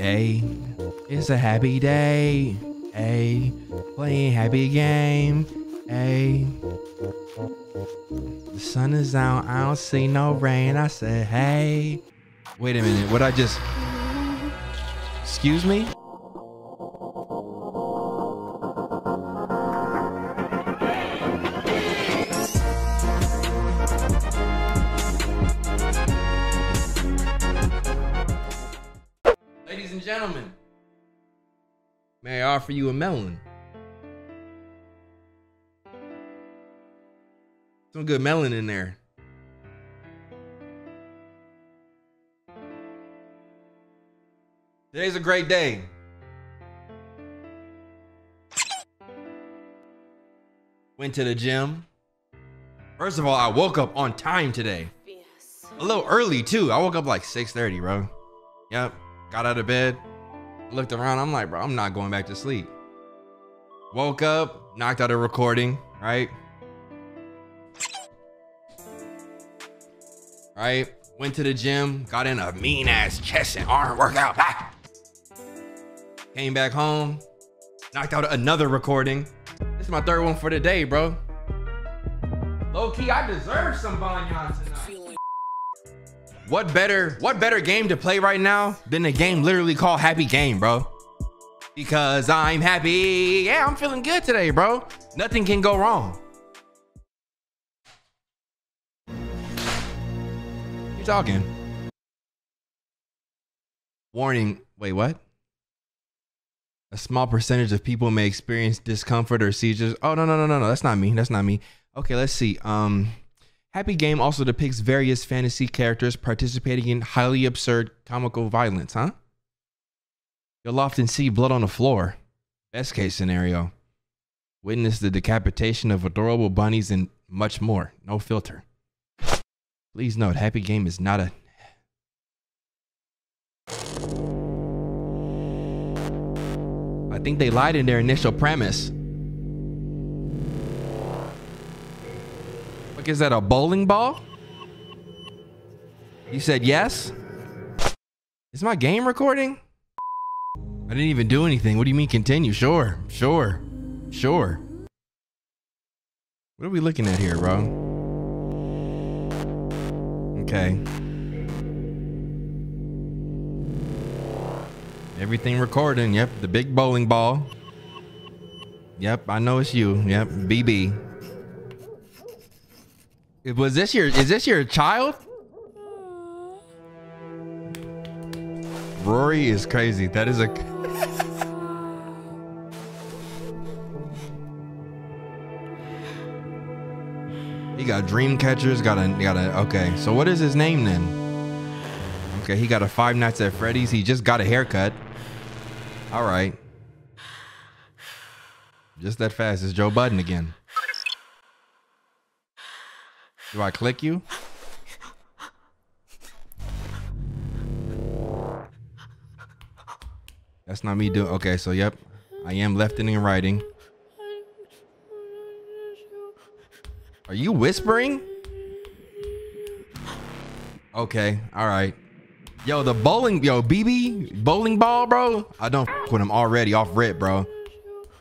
Hey, it's a happy day. Hey, playing happy game. Hey, the sun is out. I don't see no rain. I said, hey. Wait a minute. What I just. Excuse me? Offer you a melon? Some good melon in there. Today's a great day. Went to the gym. First of all, I woke up on time today. A little early too. I woke up like 6:30, bro. Yep. Got out of bed. Looked around. I'm like, bro, I'm not going back to sleep. Woke up, knocked out a recording, right? Right? Went to the gym, got in a mean ass chest and arm workout. Ah! Came back home, knocked out another recording. This is my third one for the day, bro. Low key, I deserve some Banyan tonight. What better, what better game to play right now than a game literally called Happy Game, bro? Because I'm happy. Yeah, I'm feeling good today, bro. Nothing can go wrong. You talking? Warning. Wait, what? A small percentage of people may experience discomfort or seizures. Oh no no no no no! That's not me. That's not me. Okay, let's see. Um, Happy Game also depicts various fantasy characters participating in highly absurd comical violence. Huh? You'll often see blood on the floor. Best case scenario. Witness the decapitation of adorable bunnies and much more. No filter. Please note, Happy Game is not a. I think they lied in their initial premise. Is that a bowling ball? You said yes? Is my game recording? I didn't even do anything. What do you mean continue? Sure, sure, sure. What are we looking at here, bro? Okay. Everything recording. Yep, the big bowling ball. Yep, I know it's you. Yep, BB. Was this your is this your child? Rory is crazy. That is a He got dream catchers, got a got a okay. So what is his name then? Okay, he got a Five Nights at Freddy's. He just got a haircut. All right. Just that fast. It's Joe Budden again. Do I click you? That's not me doing. Okay, so yep, I am lefting and righting. Are you whispering? Okay, all right. Yo, the bowling, yo, BB bowling ball, bro. I don't f with him already off rip, bro.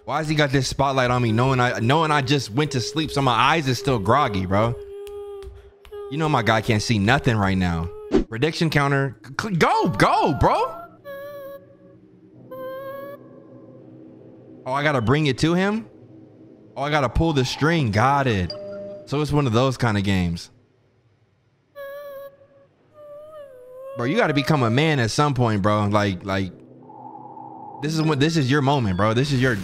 Why has he got this spotlight on me, knowing I knowing I just went to sleep, so my eyes is still groggy, bro. You know my guy can't see nothing right now. Prediction counter, go, go, bro. Oh, I gotta bring it to him. Oh, I gotta pull the string. Got it. So it's one of those kind of games. Bro, you gotta become a man at some point, bro. Like, like, this is what this is your moment, bro. This is your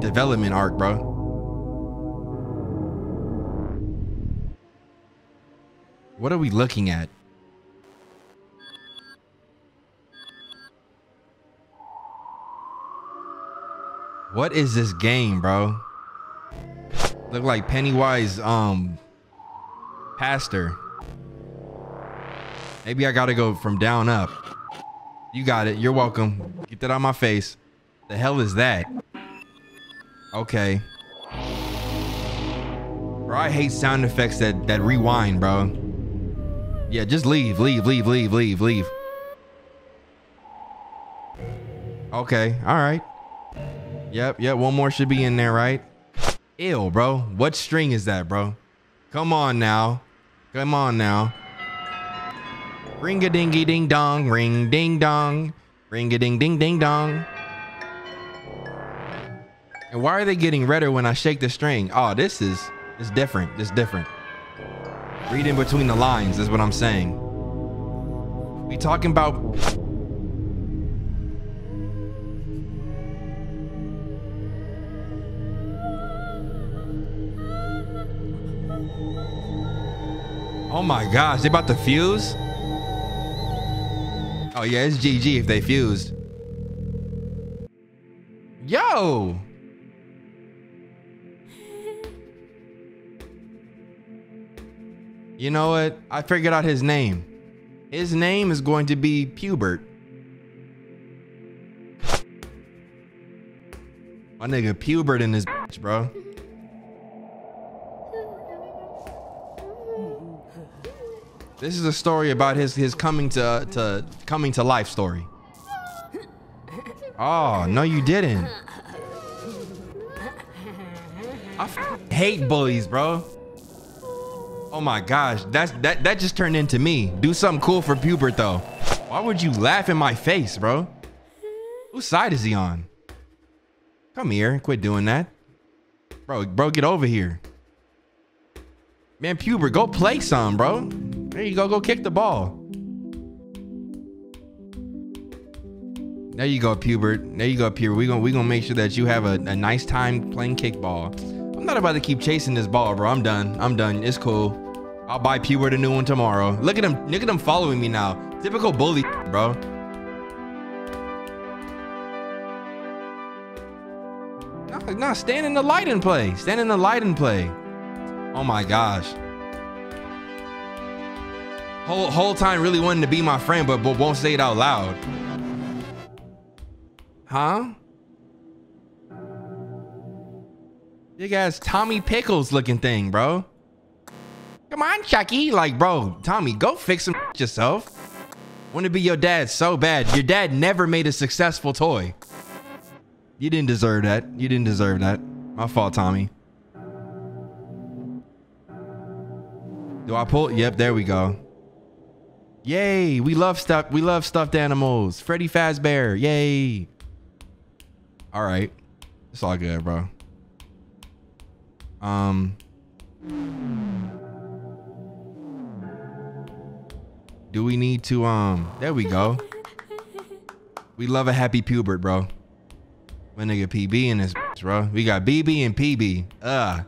development arc, bro. What are we looking at? What is this game, bro? Look like Pennywise, um, pastor. Maybe I gotta go from down up. You got it. You're welcome. Get that on my face. The hell is that? Okay. Bro, I hate sound effects that that rewind, bro. Yeah, just leave, leave, leave, leave, leave, leave. Okay, all right. Yep, yep. One more should be in there, right? Ew, bro. What string is that, bro? Come on now. Come on now. Ring a dingy ding dong, ring ding dong, ring a ding ding ding dong. And why are they getting redder when I shake the string? Oh, this is it's different. It's different. Read in between the lines is what I'm saying. We talking about Oh my gosh, they about to fuse? Oh yeah, it's GG if they fused. Yo! You know what? I figured out his name. His name is going to be Pubert. My nigga Pubert in this bitch, bro. This is a story about his his coming to to coming to life story. Oh, no you didn't. I hate bullies, bro. Oh my gosh, that's that that just turned into me. Do something cool for Pubert though. Why would you laugh in my face, bro? Whose side is he on? Come here, quit doing that. Bro, bro, get over here. Man, Pubert, go play some, bro. There you go. Go kick the ball. There you go, Pubert. There you go, Pubert. We're gonna we gonna make sure that you have a, a nice time playing kickball. Not about to keep chasing this ball, bro. I'm done. I'm done. It's cool. I'll buy Pubert a new one tomorrow. Look at him. Look at him following me now. Typical bully, bro. Nah, no, stand in the light and play. Stand in the light and play. Oh my gosh whole whole time really wanting to be my friend, but, but won't say it out loud. Huh? Big ass Tommy Pickles looking thing, bro. Come on, Chucky. Like, bro, Tommy, go fix some yourself. Want to be your dad so bad. Your dad never made a successful toy. You didn't deserve that. You didn't deserve that. My fault, Tommy. Do I pull? Yep, there we go. Yay! We love stuff. We love stuffed animals. Freddy Fazbear. Yay! All right, it's all good, bro. Um, do we need to? Um, there we go. We love a happy pubert, bro. My nigga PB in this, bro. We got BB and PB. Uh.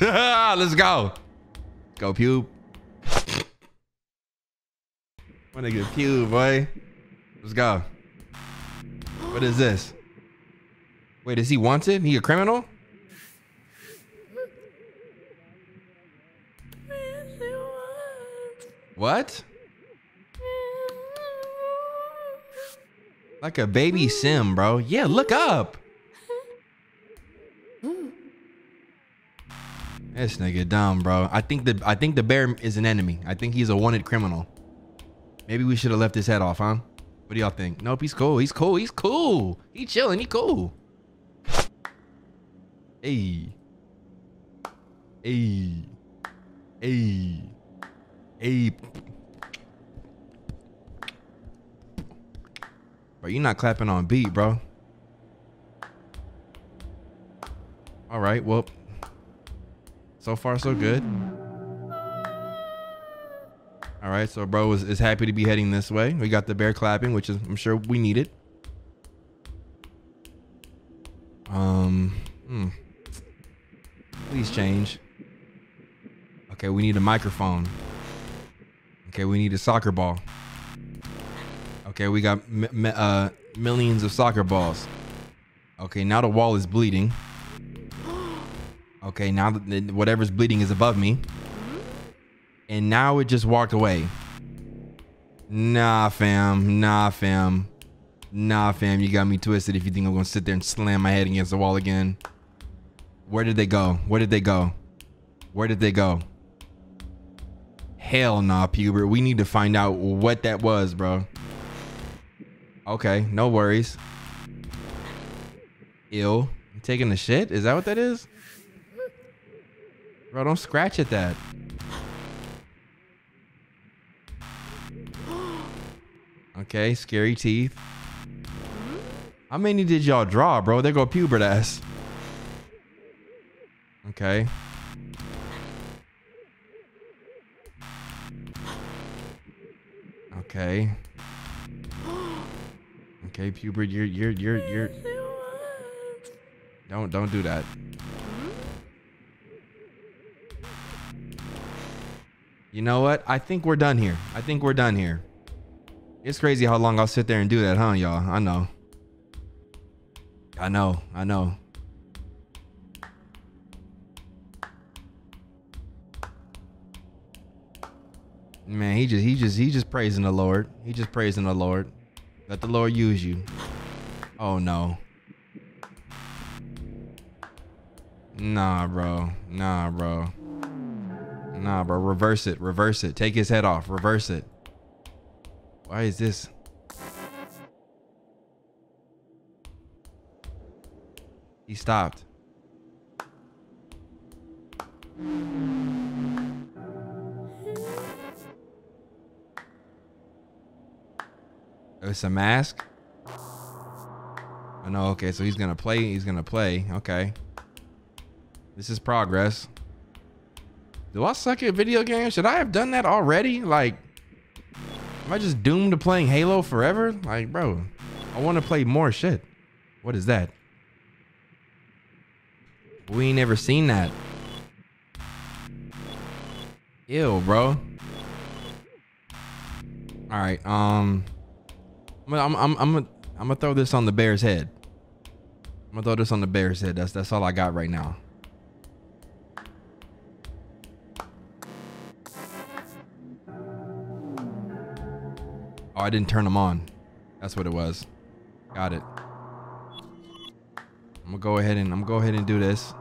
Let's go. Go pube. My nigga pew, boy. Let's go. What is this? Wait, is he wanted? He a criminal? What? Like a baby sim, bro. Yeah, look up. This nigga dumb, bro. I think the I think the bear is an enemy. I think he's a wanted criminal. Maybe we should have left his head off, huh? What do y'all think? Nope, he's cool. He's cool. He's cool. He chilling. He cool. Hey. Hey. Hey. Hey. Bro, you're not clapping on beat, bro. All right, well, so far so good. All right, so bro is, is happy to be heading this way. We got the bear clapping, which is I'm sure we need it. Um, hmm. please change. Okay, we need a microphone. Okay, we need a soccer ball. Okay, we got uh, millions of soccer balls. Okay, now the wall is bleeding. Okay, now whatever's bleeding is above me and now it just walked away. Nah, fam. Nah, fam. Nah, fam. You got me twisted if you think I'm going to sit there and slam my head against the wall again. Where did they go? Where did they go? Where did they go? Hell nah, Pubert. We need to find out what that was, bro. Okay, no worries. You taking the shit? Is that what that is? Bro, don't scratch at that. Okay, scary teeth. How many did y'all draw, bro? There go pubert ass. Okay. Okay. Okay, pubert, you're you're you're you're don't don't do that. Hmm? You know what? I think we're done here. I think we're done here. It's crazy how long I'll sit there and do that, huh, y'all? I know. I know. I know. Man, he just he just he just praising the Lord. He just praising the Lord. Let the Lord use you. Oh no. Nah, bro. Nah, bro. Nah, bro. Reverse it. Reverse it. Take his head off. Reverse it. Why is this? He stopped. It's a mask? I know, okay, so he's gonna play, he's gonna play, okay. This is progress. Do I suck at video games? Should I have done that already? Like, am I just doomed to playing Halo forever? Like, bro, I want to play more shit. What is that? We ain't never seen that. Ew, bro. All right, um, I'm, I'm, I'm, I'm, gonna, throw this on the bear's head. I'm gonna throw this on the bear's head. That's, that's all I got right now. Oh, I didn't turn them on. That's what it was. Got it. I'm gonna go ahead and I'm gonna go ahead and do this.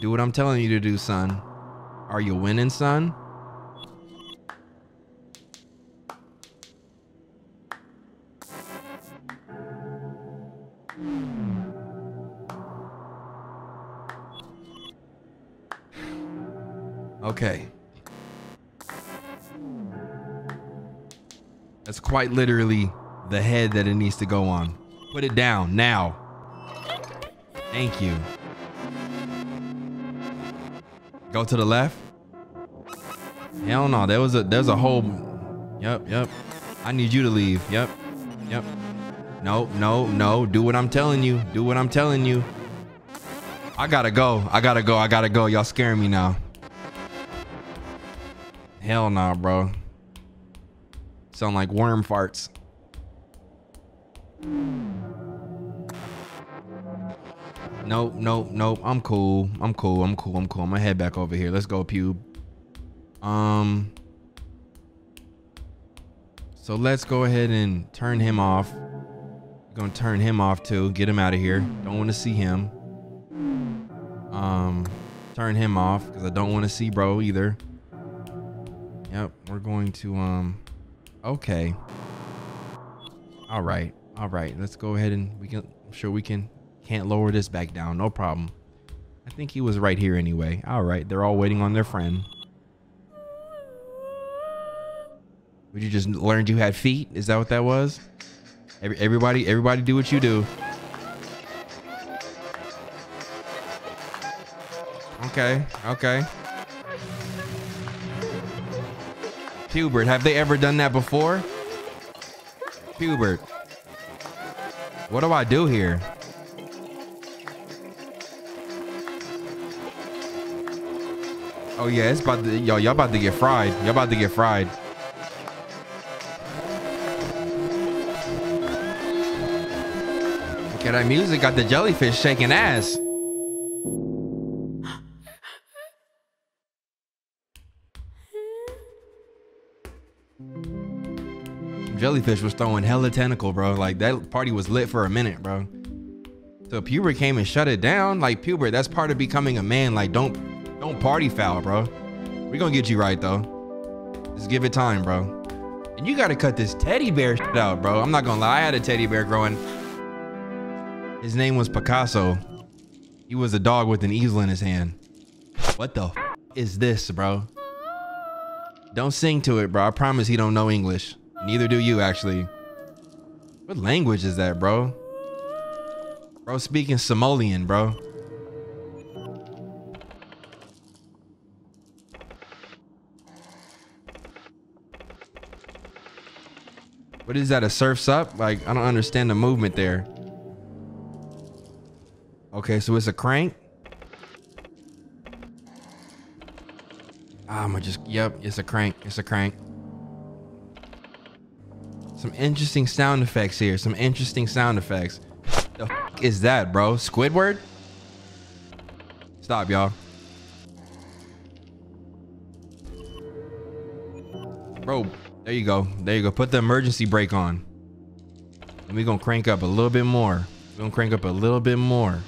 Do what I'm telling you to do, son. Are you winning, son? Okay. That's quite literally the head that it needs to go on. Put it down now. Thank you. Go to the left. Hell no, there was a there's a whole Yep, yep. I need you to leave. Yep. Yep. No, no, no. Do what I'm telling you. Do what I'm telling you. I gotta go. I gotta go. I gotta go. Y'all scaring me now. Hell no, nah, bro. Sound like worm farts. Nope, nope, nope. I'm cool. I'm cool. I'm cool. I'm cool. I'm gonna head back over here. Let's go, Pube. Um. So let's go ahead and turn him off. Gonna turn him off too. Get him out of here. Don't want to see him. Um, turn him off because I don't want to see bro either. Yep, we're going to um. Okay. All right. All right. Let's go ahead and we can. I'm sure we can can't lower this back down. No problem. I think he was right here anyway. All right. They're all waiting on their friend. Would you just learned you had feet? Is that what that was? Every, everybody, everybody do what you do. Okay. Okay. Pubert, have they ever done that before? Pubert. What do I do here? Oh yeah, it's about to, yo, y'all about to get fried. Y'all about to get fried. Okay, that music got the jellyfish shaking ass. Jellyfish was throwing hella tentacle, bro. Like that party was lit for a minute, bro. So Pubert came and shut it down. Like Pubert, that's part of becoming a man. Like don't don't party foul, bro. We gonna get you right though. Just give it time, bro. And you gotta cut this teddy bear shit out, bro. I'm not gonna lie. I had a teddy bear growing. His name was Picasso. He was a dog with an easel in his hand. What the is this, bro? Don't sing to it, bro. I promise he don't know English. Neither do you, actually. What language is that, bro? Bro, speaking Somalian, bro. What is that? A surf's up? Like, I don't understand the movement there. Okay, so it's a crank. I'm gonna just, yep, it's a crank. It's a crank. Some interesting sound effects here. Some interesting sound effects. The is that, bro? Squidward? Stop, y'all. Bro, there you go. There you go. Put the emergency brake on. And we're gonna crank up a little bit more. We're gonna crank up a little bit more.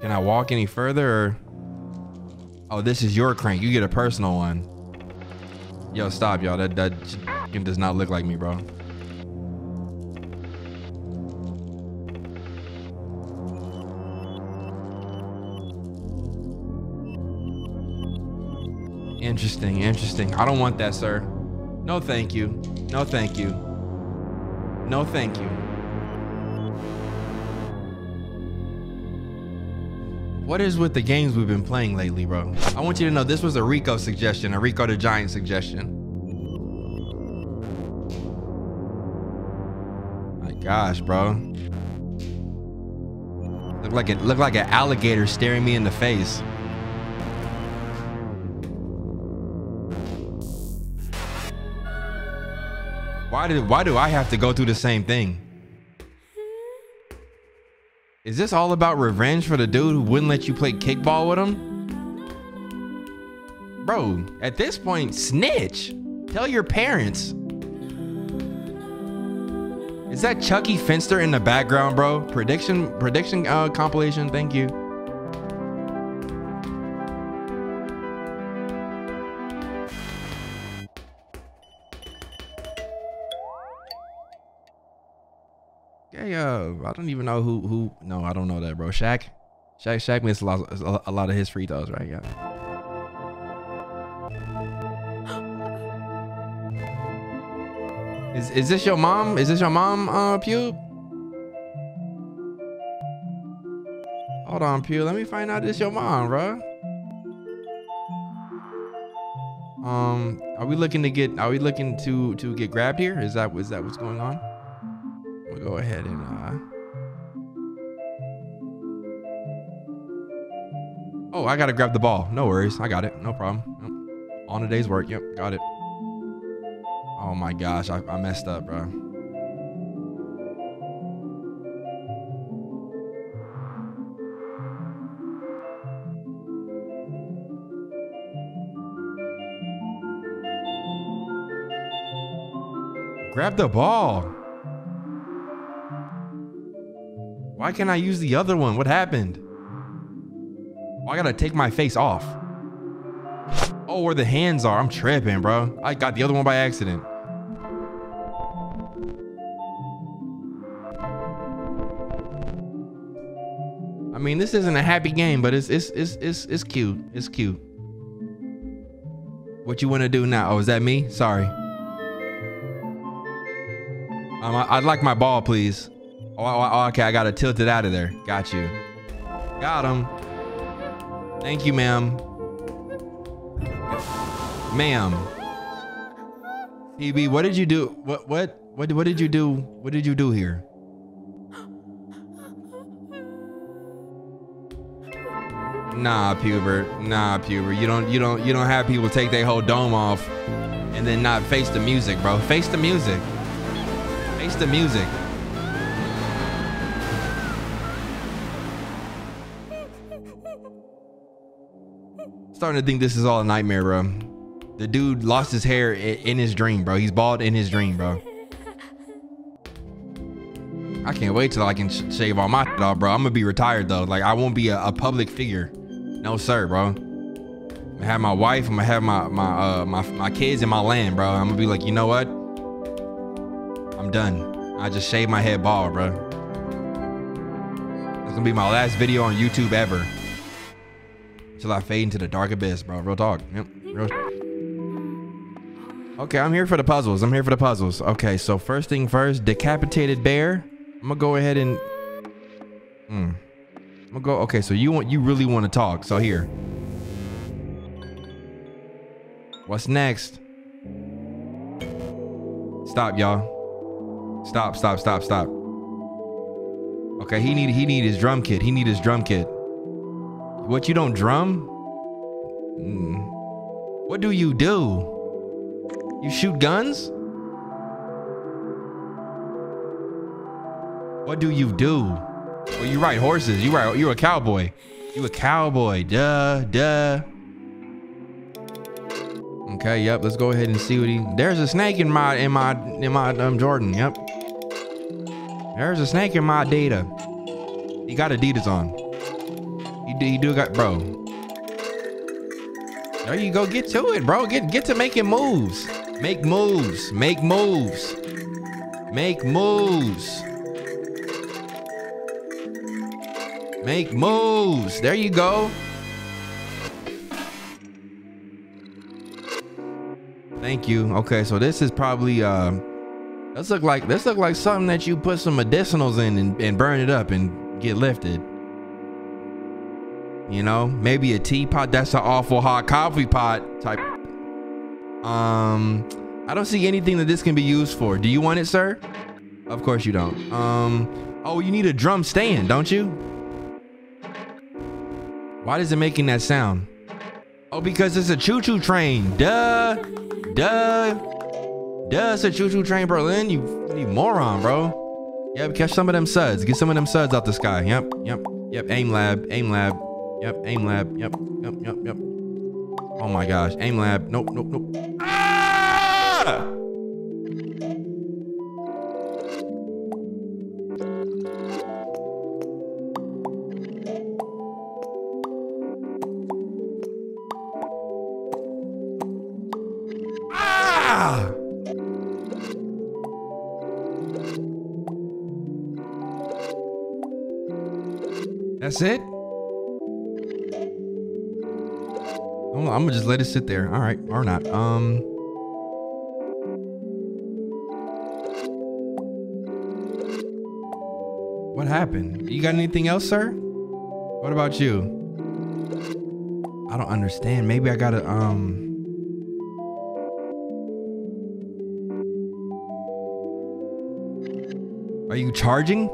Can I walk any further or? Oh, this is your crank. You get a personal one. Yo, stop, y'all. That that does not look like me, bro. Interesting, interesting. I don't want that, sir. No, thank you. No, thank you. No, thank you. What is with the games we've been playing lately, bro? I want you to know this was a Rico suggestion, a Rico the Giant suggestion. My gosh, bro. Look like it looked like an alligator staring me in the face. Why did why do I have to go through the same thing? Is this all about revenge for the dude who wouldn't let you play kickball with him? Bro, at this point, snitch. Tell your parents. Is that Chuckie Finster in the background, bro? Prediction prediction uh, compilation. Thank you. Uh, I don't even know who who. No, I don't know that, bro. Shaq, Shaq, Shaq missed a lot, a lot of his free throws, right? Yeah. Is is this your mom? Is this your mom, uh, Pew? Hold on, Pew. Let me find out this your mom, bro. Um, are we looking to get? Are we looking to to get grabbed here? Is that is that what's going on? We'll go ahead and uh. Oh, I gotta grab the ball. No worries, I got it. No problem. Yep. On a day's work. Yep, got it. Oh my gosh, I, I messed up, bro. Grab the ball. Why can't I use the other one? What happened? Oh, I gotta take my face off. Oh, where the hands are. I'm tripping, bro. I got the other one by accident. I mean, this isn't a happy game, but it's it's it's it's it's cute. It's cute. What you want to do now? Oh, is that me? Sorry. Um, I, would like my ball, please. Oh, oh, oh, okay, I gotta tilt it out of there. Got you. Got him. Thank you, ma'am. Ma'am. PB, what did you do? What what what what did you do? What did you do here? Nah, Pubert. Nah, Pubert. You don't you don't you don't have people take their whole dome off and then not face the music, bro. Face the music. Face the music. Starting to think this is all a nightmare, bro. The dude lost his hair in his dream, bro. He's bald in his dream, bro. I can't wait till I can shave all my off, bro. I'm gonna be retired though. Like I won't be a, a public figure. No, sir, bro. gonna have my wife. I'm gonna have my my uh my my kids and my land, bro. I'm gonna be like, you know what? I'm done. I just shaved my head bald, bro. It's gonna be my last video on YouTube ever. Until I fade into the dark abyss, bro. Real talk. Yep. Real Okay, I'm here for the puzzles. I'm here for the puzzles. Okay, so first thing first, decapitated bear. I'm gonna go ahead and. Hmm. I'm gonna go. Okay, so you want you really want to talk? So here. What's next? Stop, y'all. Stop, stop, stop, stop. Okay, he need he need his drum kit. He need his drum kit. What you don't drum? Mm. What do you do? You shoot guns? What do you do? Well, you ride horses. You ride. You're a cowboy. You a cowboy. Duh, duh. Okay. Yep. Let's go ahead and see what he. There's a snake in my in my in my um Jordan. Yep. There's a snake in my data. He got Adidas on. He do got bro. There you go. Get to it, bro. Get get to making moves. Make moves. Make moves. Make moves. Make moves. There you go. Thank you. Okay, so this is probably uh this look like this look like something that you put some medicinals in and, and burn it up and get lifted. You know, maybe a teapot. That's an awful hot coffee pot type. Um, I don't see anything that this can be used for. Do you want it, sir? Of course you don't. Um, oh, you need a drum stand, don't you? Why is it making that sound? Oh, because it's a choo-choo train. Duh. Duh. Duh, it's a choo-choo train, Berlin. You, you moron, bro. Yep, catch some of them suds. Get some of them suds out the sky. Yep, yep, yep. Aim lab, aim lab. Yep, aim lab. Yep, yep, yep, yep. Oh my gosh, aim lab. Nope, nope, nope. Ah! Ah! That's it? I'm, gonna just let it sit there. All right, or not. Um. What happened? You got anything else, sir? What about you? I don't understand. Maybe I gotta um. Are you charging?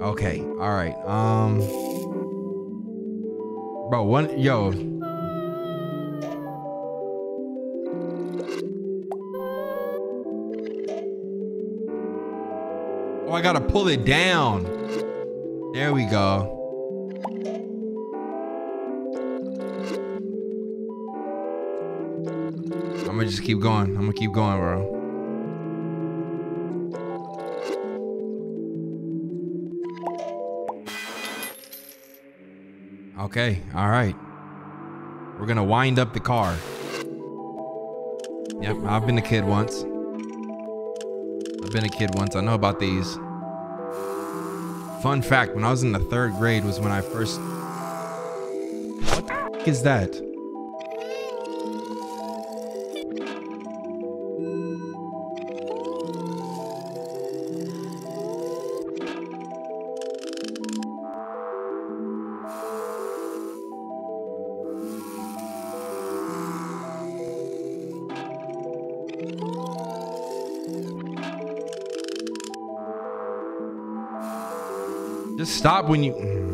Okay, all right. Um Bro, one yo. Oh, I gotta pull it down. There we go. I'm gonna just keep going. I'm gonna keep going, bro. Okay, all right. We're gonna wind up the car. Yep, I've been a kid once. I've been a kid once. I know about these. Fun fact, when I was in the third grade was when I first... What the is that? Stop when you... Mm.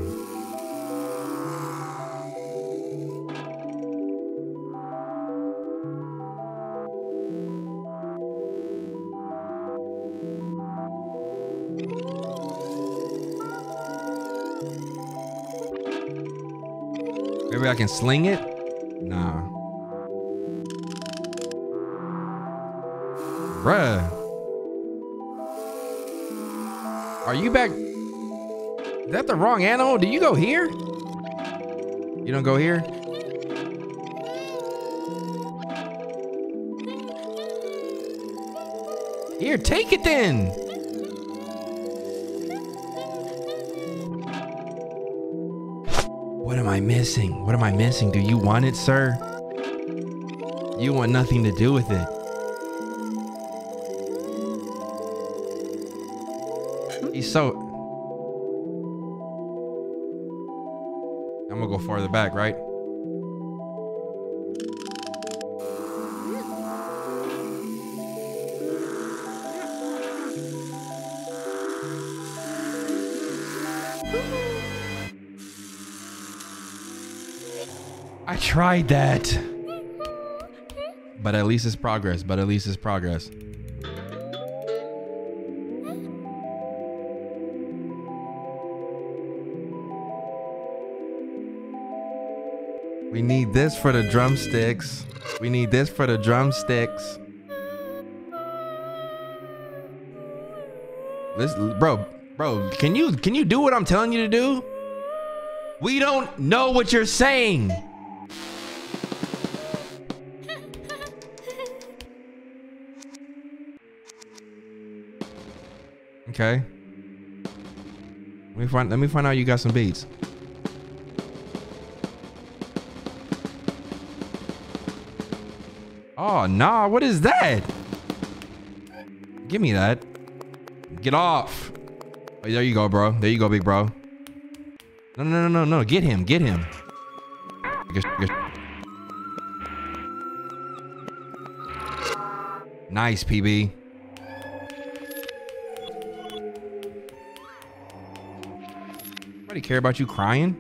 Maybe I can sling it? Is that the wrong animal? Do you go here? You don't go here? Here, take it then. What am I missing? What am I missing? Do you want it, sir? You want nothing to do with it. He's so. Farther back, right? I tried that. But at least it's progress. But at least it's progress. We need this for the drumsticks. We need this for the drumsticks. This bro, bro, can you can you do what I'm telling you to do? We don't know what you're saying. Okay. Let me find let me find out you got some beats. Oh nah, what is that? Give me that. Get off. Oh, there you go, bro. There you go, big bro. No, no, no, no, no. Get him. Get him. Nice, PB. Nobody care about you crying?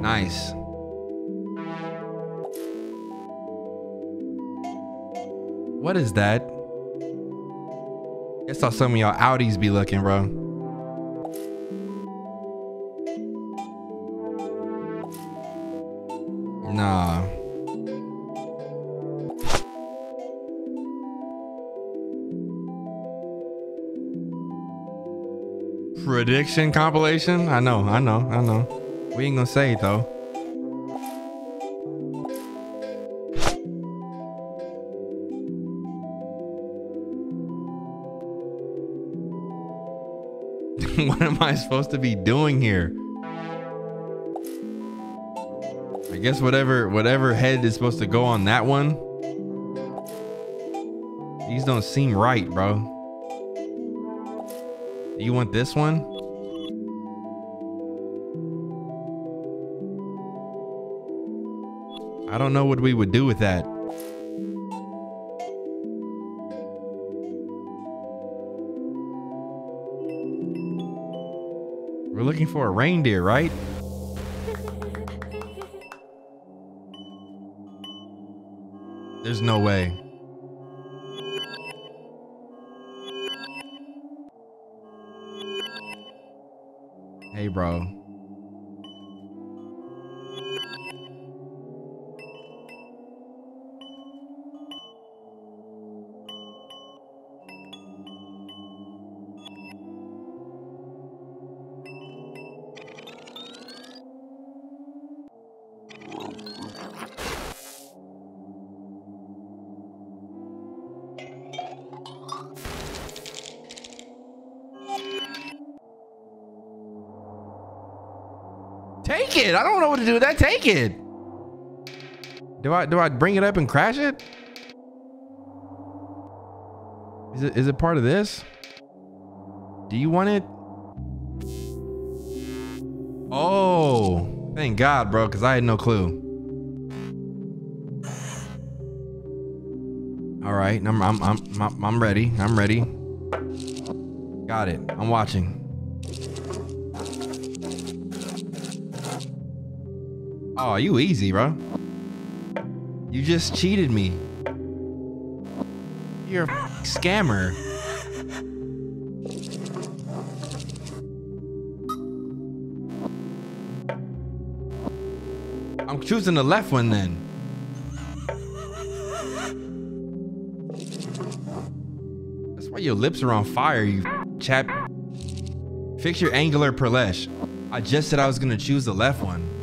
Nice. What is that? Guess how some of y'all Audis be looking, bro. Nah. Prediction compilation? I know, I know, I know. We ain't gonna say it though. Am I supposed to be doing here? I guess whatever whatever head is supposed to go on that one. These don't seem right, bro. You want this one? I don't know what we would do with that. Looking for a reindeer, right? There's no way. Hey, bro. I don't know what to do with that. Take it. Do I do I bring it up and crash it? Is it is it part of this? Do you want it? Oh, thank God, bro, because I had no clue. All right, I'm I'm I'm I'm, I'm ready. I'm ready. Got it. I'm watching. Oh, you easy, bro. You just cheated me. You're a scammer. I'm choosing the left one then. That's why your lips are on fire, you chap? Fix your angular perlèche. I just said I was gonna choose the left one.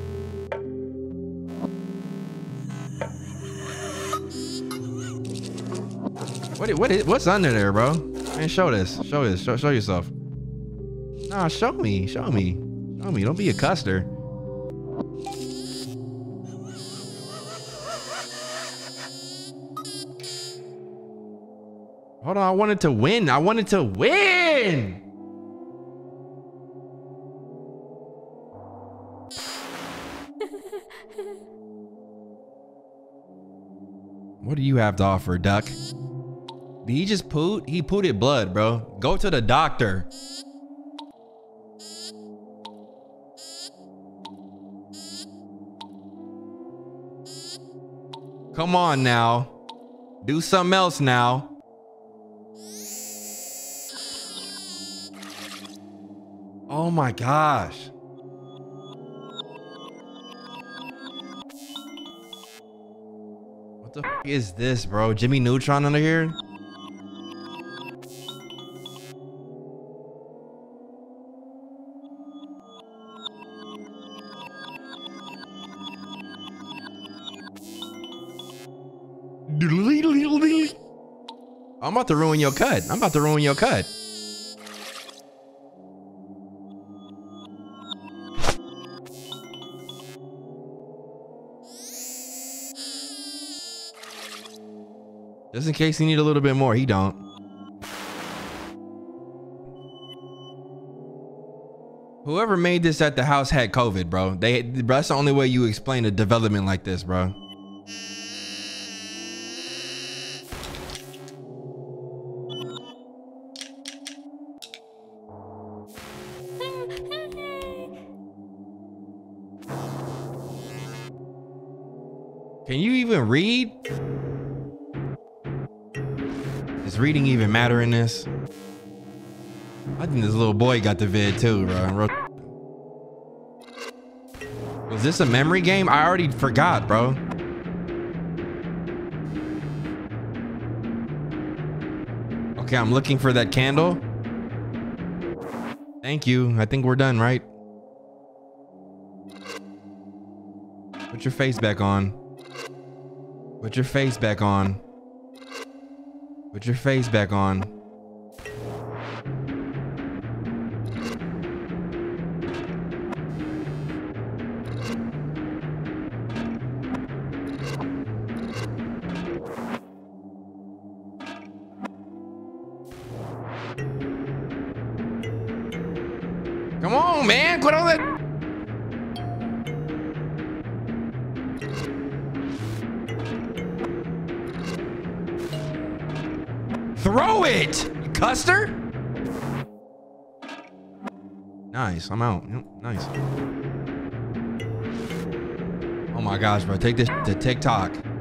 What, what is, what's under there, bro? Man, show this. Show this. Show, show yourself. Nah, show me. Show me. Show me. Don't be a custer. Hold on. I wanted to win. I wanted to win. What do you have to offer, Duck? He just poot? He pooted blood, bro. Go to the doctor. Come on now. Do something else now. Oh my gosh. What the is this, bro? Jimmy Neutron under here? About to ruin your cut. I'm about to ruin your cut. Just in case you need a little bit more, he don't. Whoever made this at the house had COVID, bro. They that's the only way you explain a development like this, bro. Can you even read? Does reading even matter in this? I think this little boy got the vid too, bro. Was this a memory game? I already forgot, bro. Okay, I'm looking for that candle. Thank you. I think we're done, right? Put your face back on. Put your face back on. Put your face back on. Gosh, bro. Take this to TikTok.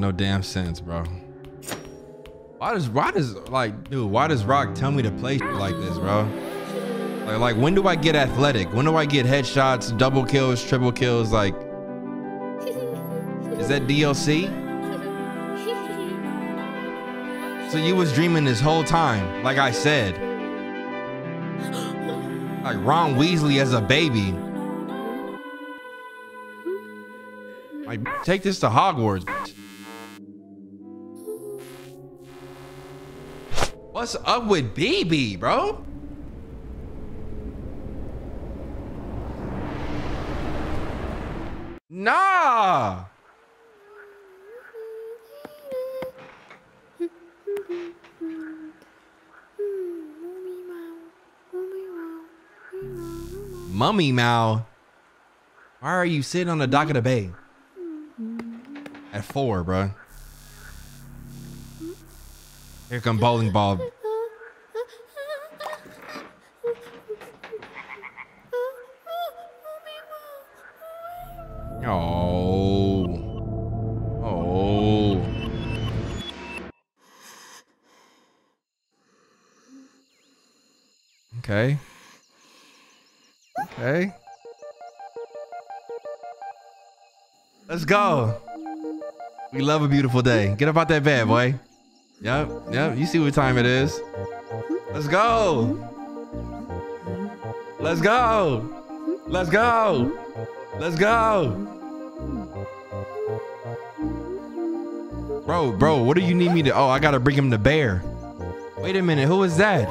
No damn sense, bro. Why does why does like dude, why does Rock tell me to play like this, bro? Like like when do I get athletic? When do I get headshots, double kills, triple kills? Like is that DLC? So you was dreaming this whole time, like I said. Like Ron Weasley as a baby. Like, take this to Hogwarts. What's up with BB, bro? Nah. Mummy Mao. Why are you sitting on the dock of the bay? At four, bro. Here come bowling ball. Oh. Oh. Okay. Okay. Let's go. We love a beautiful day. Get up out that bed, boy. Yep, yep. You see what time it is. Let's go. Let's go. Let's go. Let's go. Bro, bro, what do you need me to? Oh, I gotta bring him to bear. Wait a minute, who is that?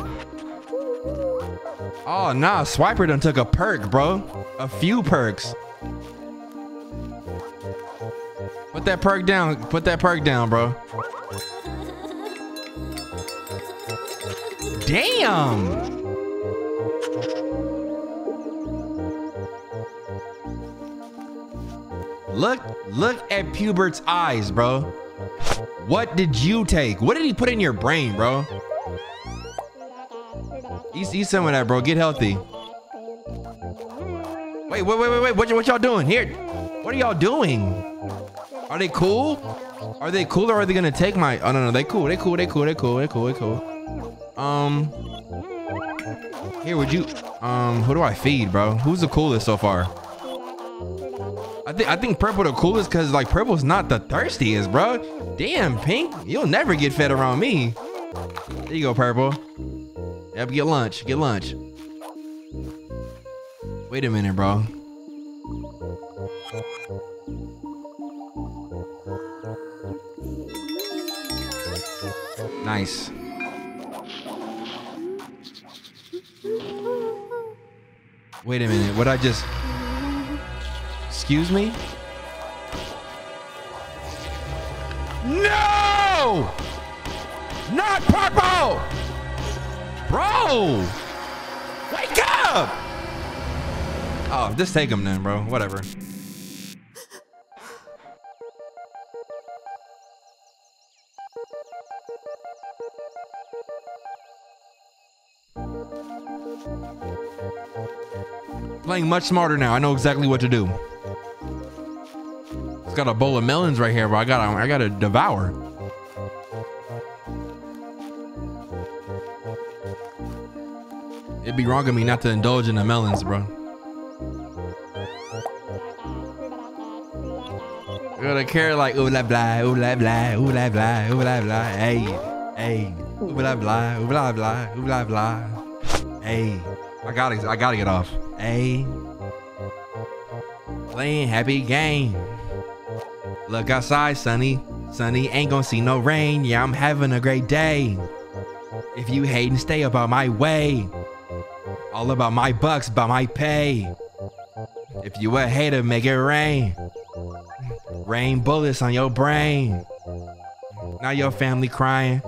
Oh, nah, Swiper done took a perk, bro. A few perks. Put that perk down. Put that perk down, bro. Damn. Look, look at Pubert's eyes, bro. What did you take? What did he put in your brain, bro? Eat, eat some of that, bro. Get healthy. Wait, wait, wait, wait, wait. What, what y'all doing here? What are y'all doing? Are they cool? Are they cool or are they gonna take my? Oh no, no, they cool. They cool. They cool. They cool. They cool. They cool. Um, here, would you? Um, who do I feed, bro? Who's the coolest so far? I think I think purple the coolest because like purple's not the thirstiest, bro. Damn, pink, you'll never get fed around me. There you go, purple. Yep, get lunch. Get lunch. Wait a minute, bro. Nice. Wait a minute. What I just Excuse me? No! Not purple! Bro! Wake up! Oh, just take him then, bro. Whatever. Playing much smarter now. I know exactly what to do. It's got a bowl of melons right here, but I got I gotta devour. It'd be wrong of me not to indulge in the melons, bro. Gonna care like ooh la blah, ooh la blah, ooh la blah, ooh la blah, hey, hey, ooh la blah, ooh la blah, ooh la blah, hey. I gotta, I gotta get off. Hey, playing happy game. Look outside, sunny. Sunny ain't gonna see no rain. Yeah, I'm having a great day. If you hate and stay about my way. All about my bucks, about my pay. If you a hater, make it rain. Rain bullets on your brain. Now your family crying.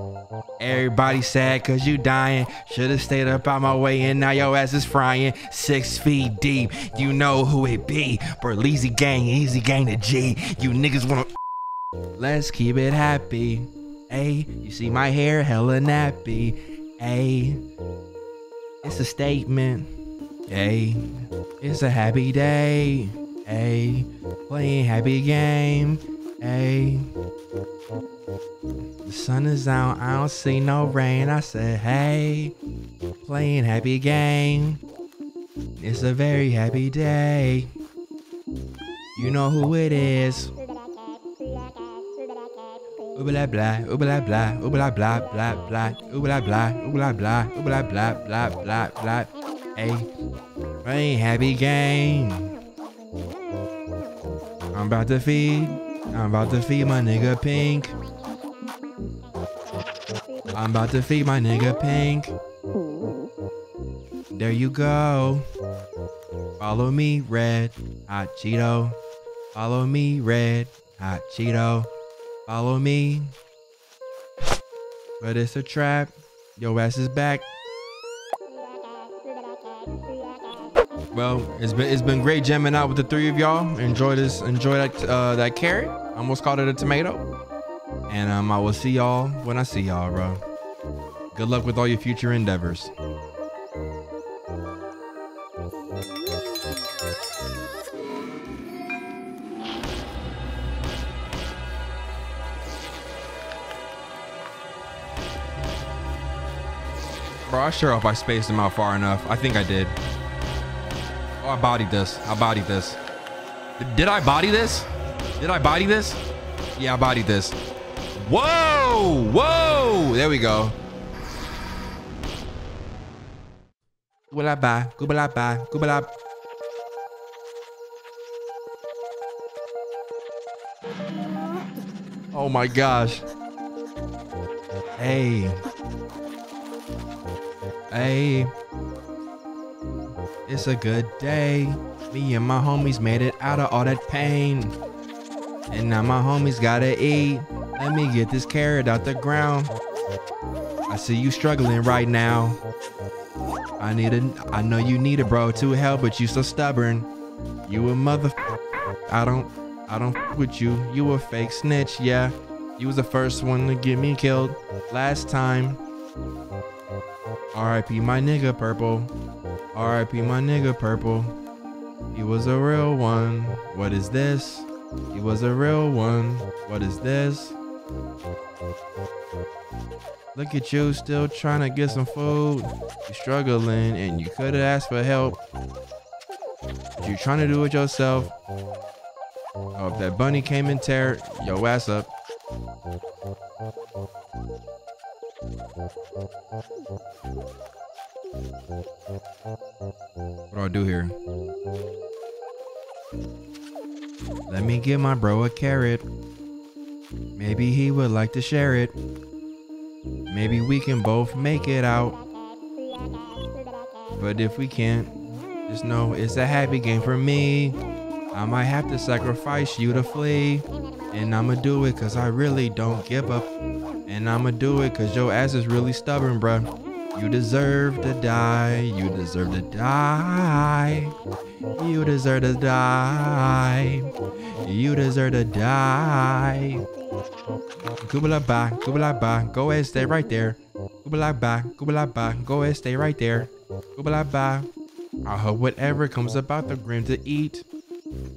Everybody sad cause you dying. Should've stayed up out my way and now your ass is frying. Six feet deep, you know who it be. Easy gang, easy gang to G. You niggas wanna. Let's keep it happy. Hey, you see my hair hella nappy. Hey, it's a statement. Hey, it's a happy day. Hey, playing happy game. Hey, the sun is out, I don't see no rain. I said, hey, playing happy game. It's a very happy day. You know who it is. Ooh blah ooh blah ooh blah blah blah ooh blah ooh blah blah blah blah blah blah. Hey, playing happy game. I'm about to feed. I'm about to feed my nigga pink. I'm about to feed my nigga pink. There you go. Follow me, red hot Cheeto. Follow me, red hot Cheeto. Follow me. But it's a trap. Yo ass is back. Well, it's been it's been great jamming out with the three of y'all. Enjoy this. Enjoy that uh, that carrot. almost called it a tomato. And um, I will see y'all when I see y'all, bro. Good luck with all your future endeavors. Bro, I sure hope I spaced him out far enough. I think I did. Oh, I bodied this. I bodied this. Did I body this? Did I body this? Yeah, I bodied this. Whoa! Whoa! There we go. Goobalaba, goobalaba, goobalab. Oh my gosh. Hey. Hey. It's a good day. Me and my homies made it out of all that pain. And now my homies gotta eat. Let me get this carrot out the ground. I see you struggling right now. I need a, I know you need a bro to help, but you so stubborn. You a mother. I don't, I don't with you. You a fake snitch, yeah. You was the first one to get me killed last time. R.I.P. my nigga purple. R.I.P. my nigga purple. He was a real one. What is this? He was a real one. What is this? Look at you still trying to get some food. You're struggling and you could have asked for help. But you're trying to do it yourself. Oh, if that bunny came and tear your ass up. What do I do here? Let me give my bro a carrot. Maybe he would like to share it. Maybe we can both make it out. But if we can't, just know it's a happy game for me. I might have to sacrifice you to flee. And I'ma do it cause I really don't give up. And I'ma do it cause your ass is really stubborn, bruh. You deserve to die. You deserve to die. You deserve to die. You deserve to die. Kubala ba, kubala ba, go ahead, stay right there. Kubala ba, kubala ba, go ahead, stay right there. Kubala ba. I hope whatever comes about the grim to eat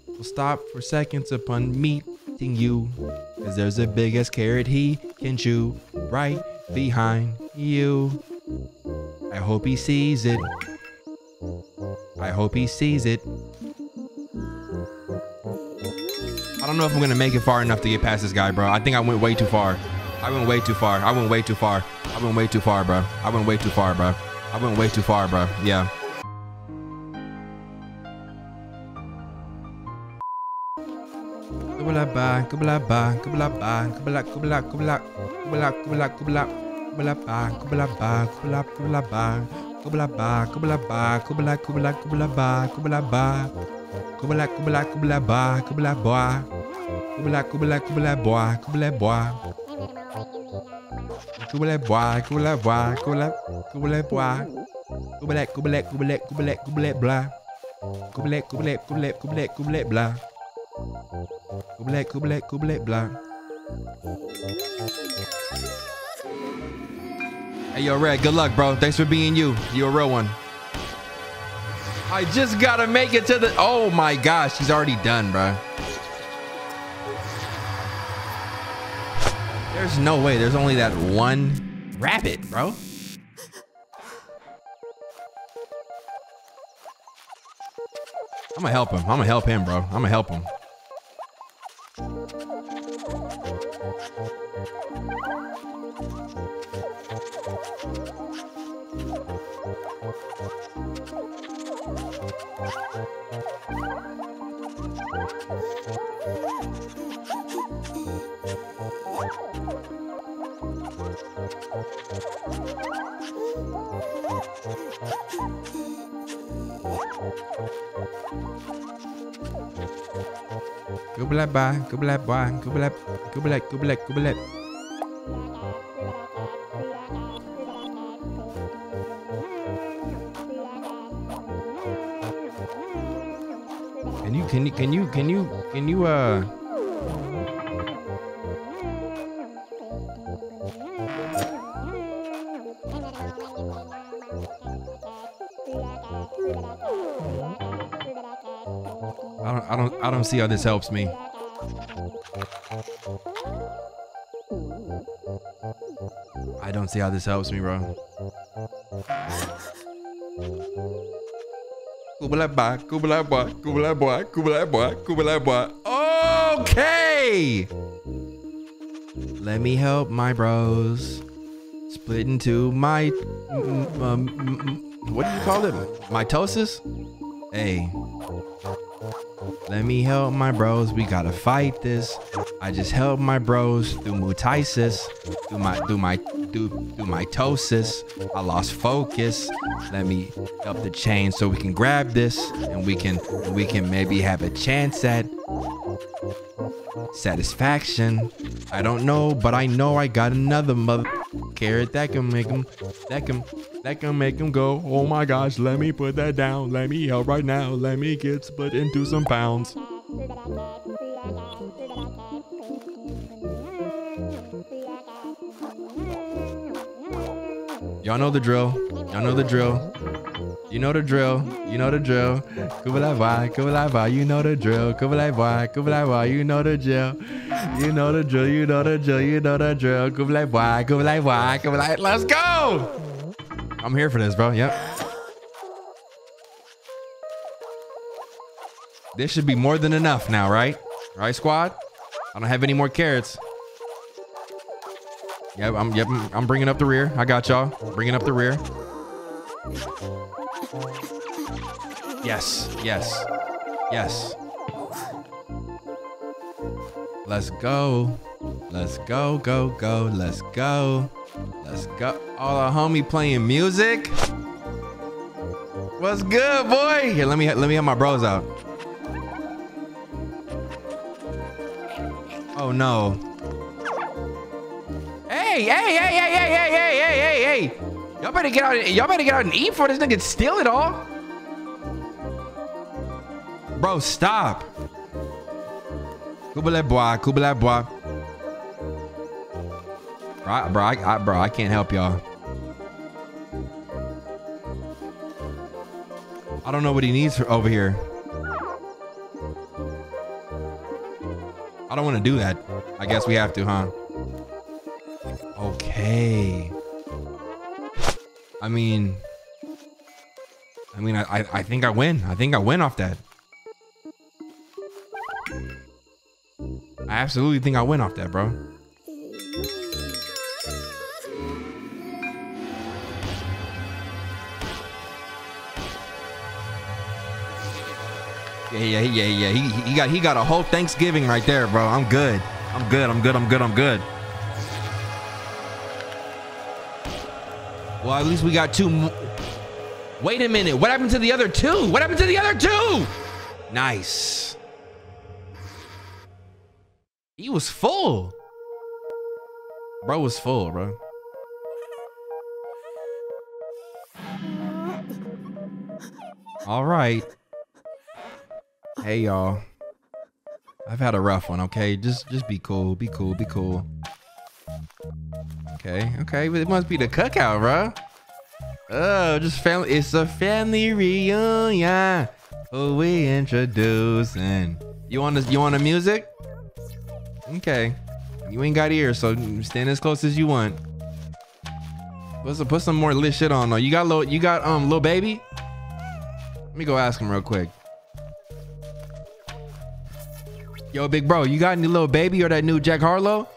will stop for seconds upon meeting you. Cause there's the biggest carrot he can chew right behind you. I hope he sees it. I hope he sees it. I don't know if I'm gonna make it far enough to get past this guy, bro. I think I went way too far. I went way too far. I went way too far. I went way too far, bro. I went way too far, bro. I went way too far, bro. Yeah. Kubla ba, kubla ba, kubla ba, kubla kubla kubla kubla kubla kubla kubla ba, kubla ba, kubla kubla ba, กุบลาบากุบลาบากุบลากุบลากุบลาบากุบลาบากุบลากุบลากุบลาบากุบลาบากุบลากุบลากุบลาบากุบลาบากุบลาบากุบลาบากุบลากุบลาบากุบลากุบลากุบลากุบลากุบลาบลากุบลากุบลากุบลากุบลากุบลาบลากุบลากุบลากุบลาบลา Hey, yo, Red, good luck, bro. Thanks for being you. You're a real one. I just gotta make it to the. Oh my gosh, he's already done, bro. There's no way. There's only that one rabbit, bro. I'm gonna help him. I'm gonna help him, bro. I'm gonna help him. Kubla ba, kubla ba, kubla, kubla, Can you can you can you can you can you uh I don't I don't I don't see how this helps me. I don't see how this helps me, bro. Kubla-ba, kubla-ba, kubla-ba, kubla-ba, kubla-ba. Okay! Let me help my bros. Split into my... Um, what do you call it? Mitosis? Hey. Let me help my bros. We gotta fight this. I just help my bros through mutisis, through my through my through through mitosis. I lost focus. Let me up the chain so we can grab this and we can we can maybe have a chance at satisfaction. I don't know, but I know I got another mother carrot that can make him that can that can make him go. Oh my gosh, let me put that down. Let me help right now. Let me get split into some pounds. Y'all know the drill. Y'all know the drill. You know the drill. You know the drill. Kubalai boy, kubalai boy, you know the drill. Kubalai boy, kubalai boy, you know the drill. You know the drill. You know the drill. You know the drill. Kubalai boy, kubalai boy, kubalai. Let's go. I'm here for this, bro. Yep. This should be more than enough now, right? Right, squad? I don't have any more carrots. Yep, I'm yep, I'm bringing up the rear. I got y'all. Bringing up the rear. Yes, yes, yes. Let's go. Let's go, go, go. Let's go. Let's go. All the homie playing music. What's good, boy? Here, let me let me have my bros out. Oh no. Hey, hey, hey, hey, hey, hey, hey, hey, hey, hey. Y'all better get out. Y'all better get out and eat before this nigga steal it all. Bro, stop. Kubalai boy, kubalai boy. Right, bro, I, I, bro, I can't help y'all. I don't know what he needs for over here. I don't want to do that. I guess we have to, huh? Okay. I mean, I mean, I, I think I win. I think I win off that. I absolutely think I win off that, bro. Yeah, yeah, yeah, yeah. He, he got he got a whole Thanksgiving right there, bro. I'm good. I'm good. I'm good. I'm good. I'm good. Well, at least we got two. Wait a minute. What happened to the other two? What happened to the other two? Nice. He was full. Bro was full, bro. All right. Hey y'all. I've had a rough one, okay? Just just be cool, be cool, be cool. Okay, okay, but it must be the cookout, bro. Oh, just family. It's a family reunion. Who we introducing? You want the, you want the music? Okay. You ain't got ears, so stand as close as you want. Put some, put some more lit shit on though. You got little, you got um Lil Baby. Let me go ask him real quick. Yo, big bro, you got any Lil Baby or that new Jack Harlow?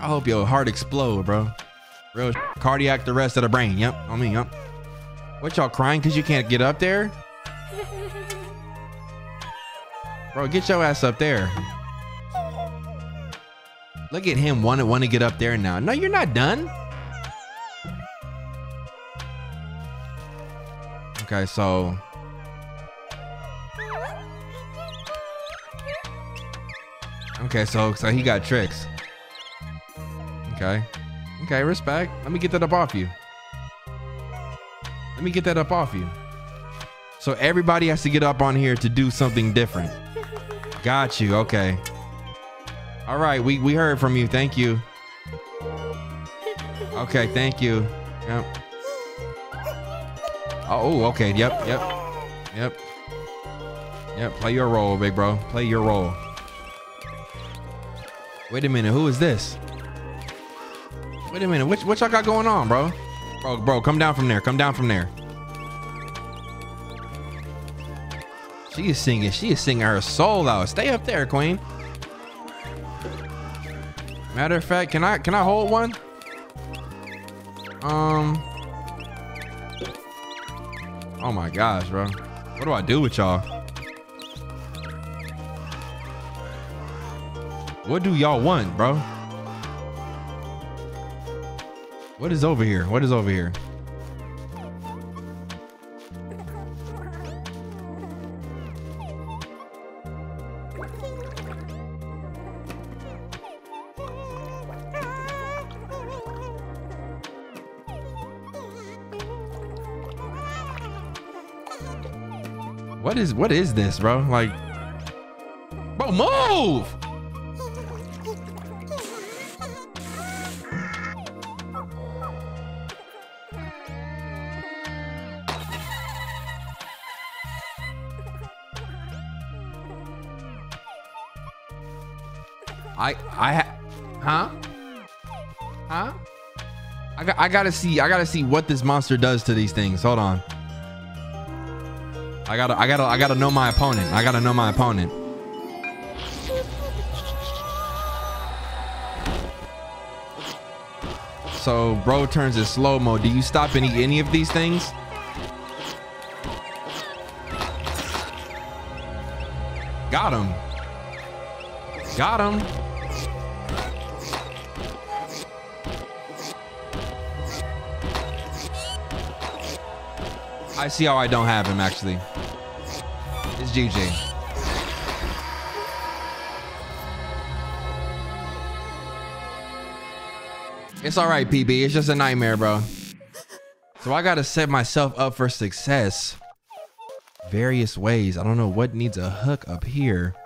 I hope your heart explode, bro. Real cardiac arrest of the brain. Yep, I mean, yep. What y'all crying because you can't get up there? Bro, get your ass up there. Look at him want to want to get up there now. No, you're not done. Okay, so Okay, so so he got tricks. Okay. Okay, respect. Let me get that up off you. Let me get that up off you. So everybody has to get up on here to do something different. Got you. Okay. All right, we we heard from you. Thank you. Okay, thank you. Yep. Oh, okay. Yep, yep, yep, yep. Play your role, big bro. Play your role. Wait a minute. Who is this? Wait a minute. What, what y'all got going on, bro? Bro, bro, come down from there. Come down from there. She is singing. She is singing her soul out. Stay up there, queen. Matter of fact, can I can I hold one? Um. Oh my gosh, bro. What do I do with y'all? What do y'all want, bro? What is over here? What is over here? What is what is this, bro? Like, bro, move! I huh? Huh? I got I gotta see I gotta see what this monster does to these things. Hold on. I gotta I gotta I gotta know my opponent. I gotta know my opponent. So bro turns in slow mo. Do you stop any any of these things? Got him. Got him. I see how I don't have him actually. It's GG. It's all right, PB. It's just a nightmare, bro. So I gotta set myself up for success. Various ways. I don't know what needs a hook up here.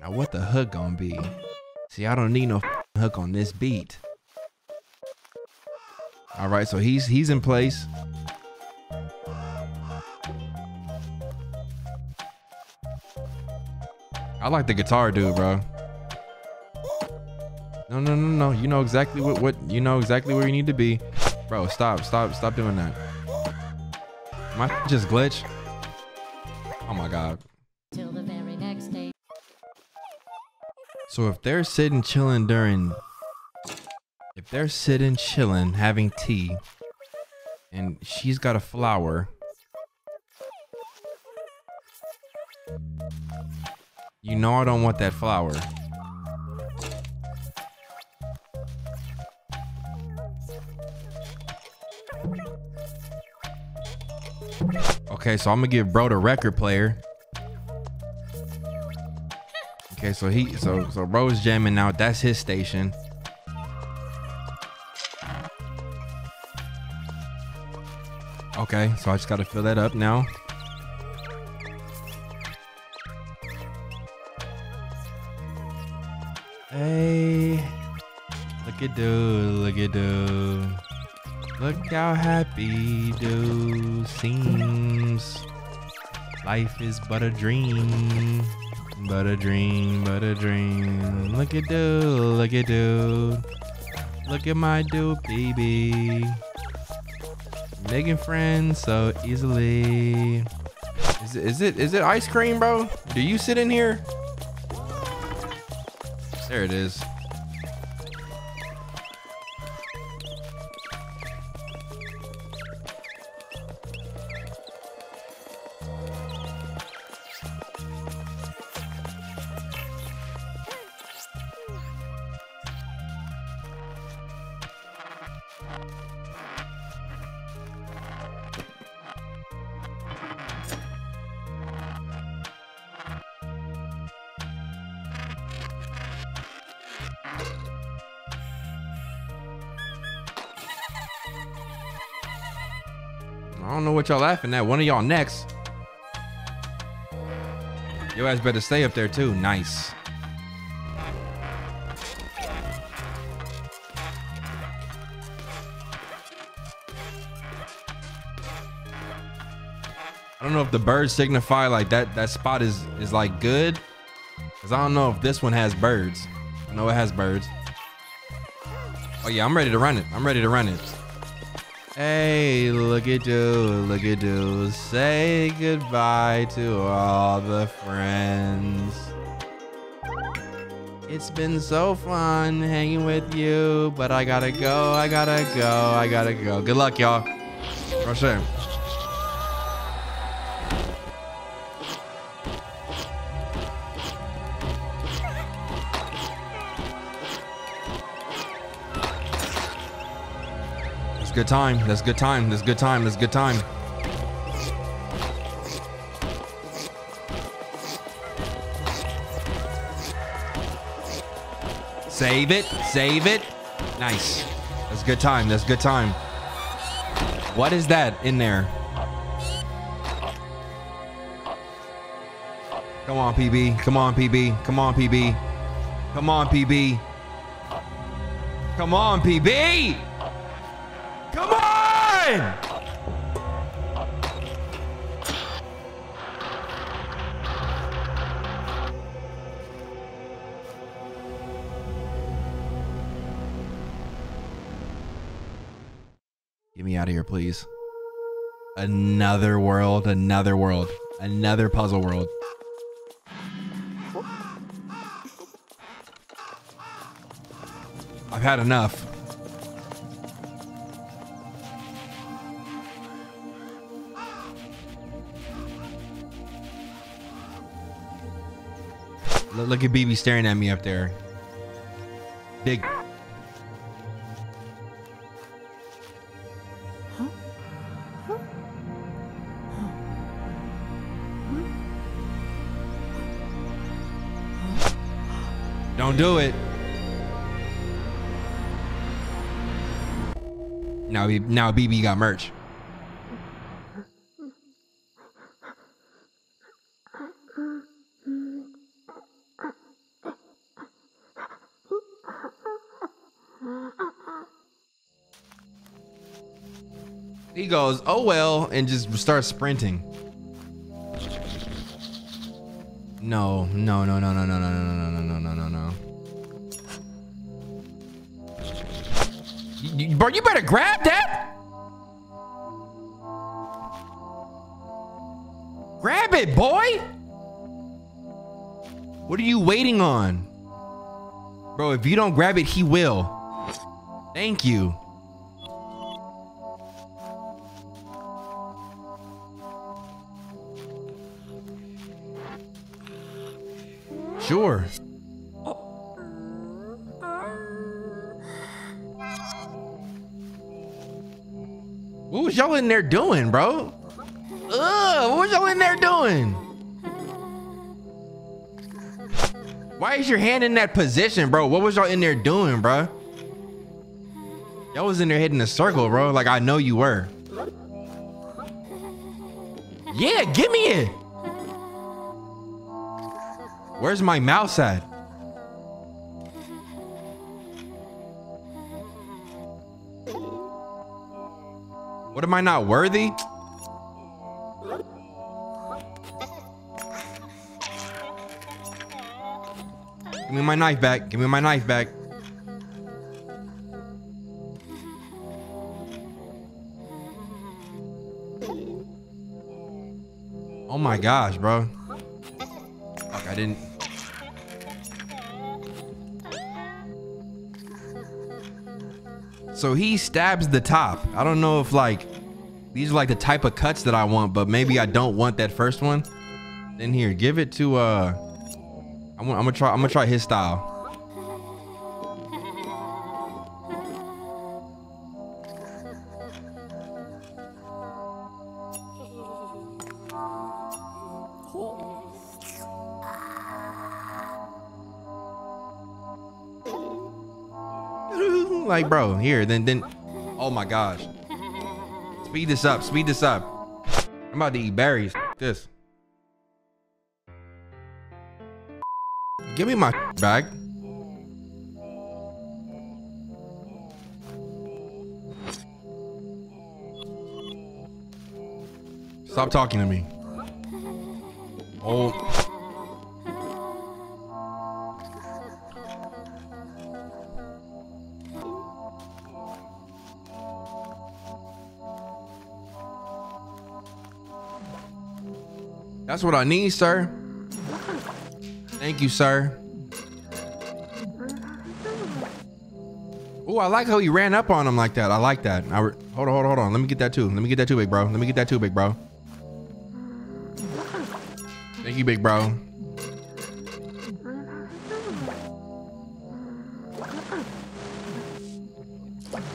Now what the hook gonna be? See, I don't need no hook on this beat. All right, so he's he's in place. I like the guitar dude, bro. No, no, no, no. You know exactly what, what you know exactly where you need to be. Bro, stop, stop, stop doing that. My just glitch. Oh my god. Till the very next day. So if they're sitting chilling during if they're sitting chilling having tea and she's got a flower You know I don't want that flower. Okay, so I'm gonna give bro the record player. Okay, so he so so bro's jamming now. That's his station. Okay, so I just gotta fill that up now. At dude, look at dude. Look how happy dude seems. Life is but a dream, but a dream, but a dream. Look at dude, look at dude. Look at my dude, baby. Making friends so easily. Is it, is it is it ice cream, bro? Do you sit in here? There it is. Laughing at. One of y'all next. Your ass better stay up there too. Nice. I don't know if the birds signify like that that spot is is like good. Cause I don't know if this one has birds. I know it has birds. Oh yeah, I'm ready to run it. I'm ready to run it. Hey, look at you, look at you. Say goodbye to all the friends. It's been so fun hanging with you, but I gotta go, I gotta go, I gotta go. Good luck, y'all. For sure. Good time. That's good time. That's good time. That's good time. Save it. Save it. Nice. That's good time. That's good time. What is that in there? Come on, PB. Come on, PB. Come on, PB. Come on, PB. Come on, PB. Get me out of here, please. Another world, another world, another puzzle world. I've had enough. Look, look at BB staring at me up there. Big. Don't do it. Now, now BB got merch. Goes, oh well, and just starts sprinting. No, no, no, no, no, no, no, no, no, no, no, no, no, no. Bro, you better grab that. Grab it, boy. What are you waiting on? Bro, if you don't grab it, he will. Thank you. Sure. What was y'all in there doing, bro? Ugh, what was y'all in there doing? Why is your hand in that position, bro? What was y'all in there doing, bro? Y'all was in there hitting a circle, bro. Like I know you were. Yeah, give me it. Where's my mouse at? What am I not worthy? Give me my knife back. Give me my knife back. Oh my gosh, bro. Fuck, I didn't. So he stabs the top. I don't know if like these are like the type of cuts that I want, but maybe I don't want that first one. Then here, give it to uh I'm I'm gonna try I'm gonna try his style. Like bro here then then oh my gosh. Speed this up speed this up. I'm about to eat berries. This. Give me my bag. Stop talking to me. Oh. That's what I need, sir. Thank you, sir. Oh, I like how he ran up on him like that. I like that. I hold on, hold on, hold on. Let me get that too. Let me get that too, big bro. Let me get that too, big bro. Thank you, big bro.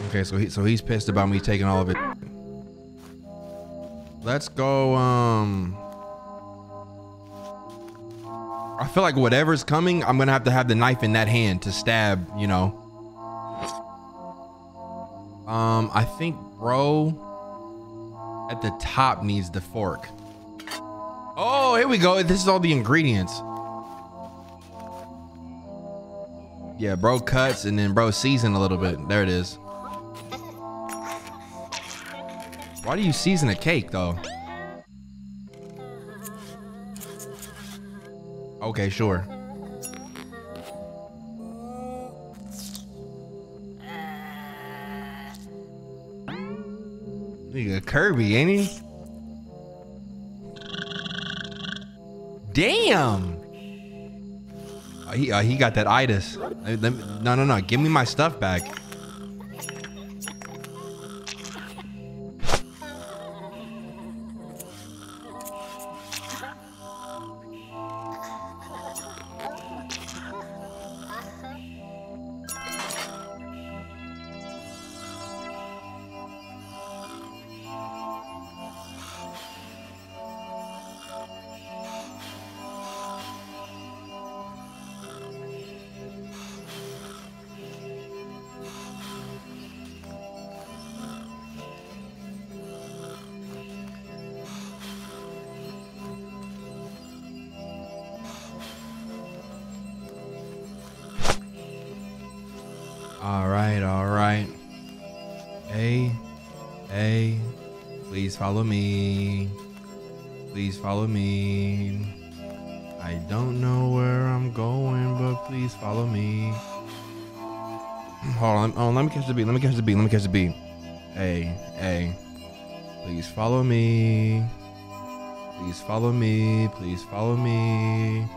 Okay, so he so he's pissed about me taking all of it. Let's go. Um, feel like whatever's coming, I'm gonna have to have the knife in that hand to stab. You know. Um, I think bro at the top needs the fork. Oh, here we go. This is all the ingredients. Yeah, bro cuts and then bro season a little bit. There it is. Why do you season a cake though? Okay, sure. Nigga Kirby, ain't he? Damn. Uh, he uh, he got that itis. Uh, no no no, give me my stuff back. Beat. Let me catch the beat. Let me catch the beat. Hey, hey, please follow me. Please follow me. Please follow me.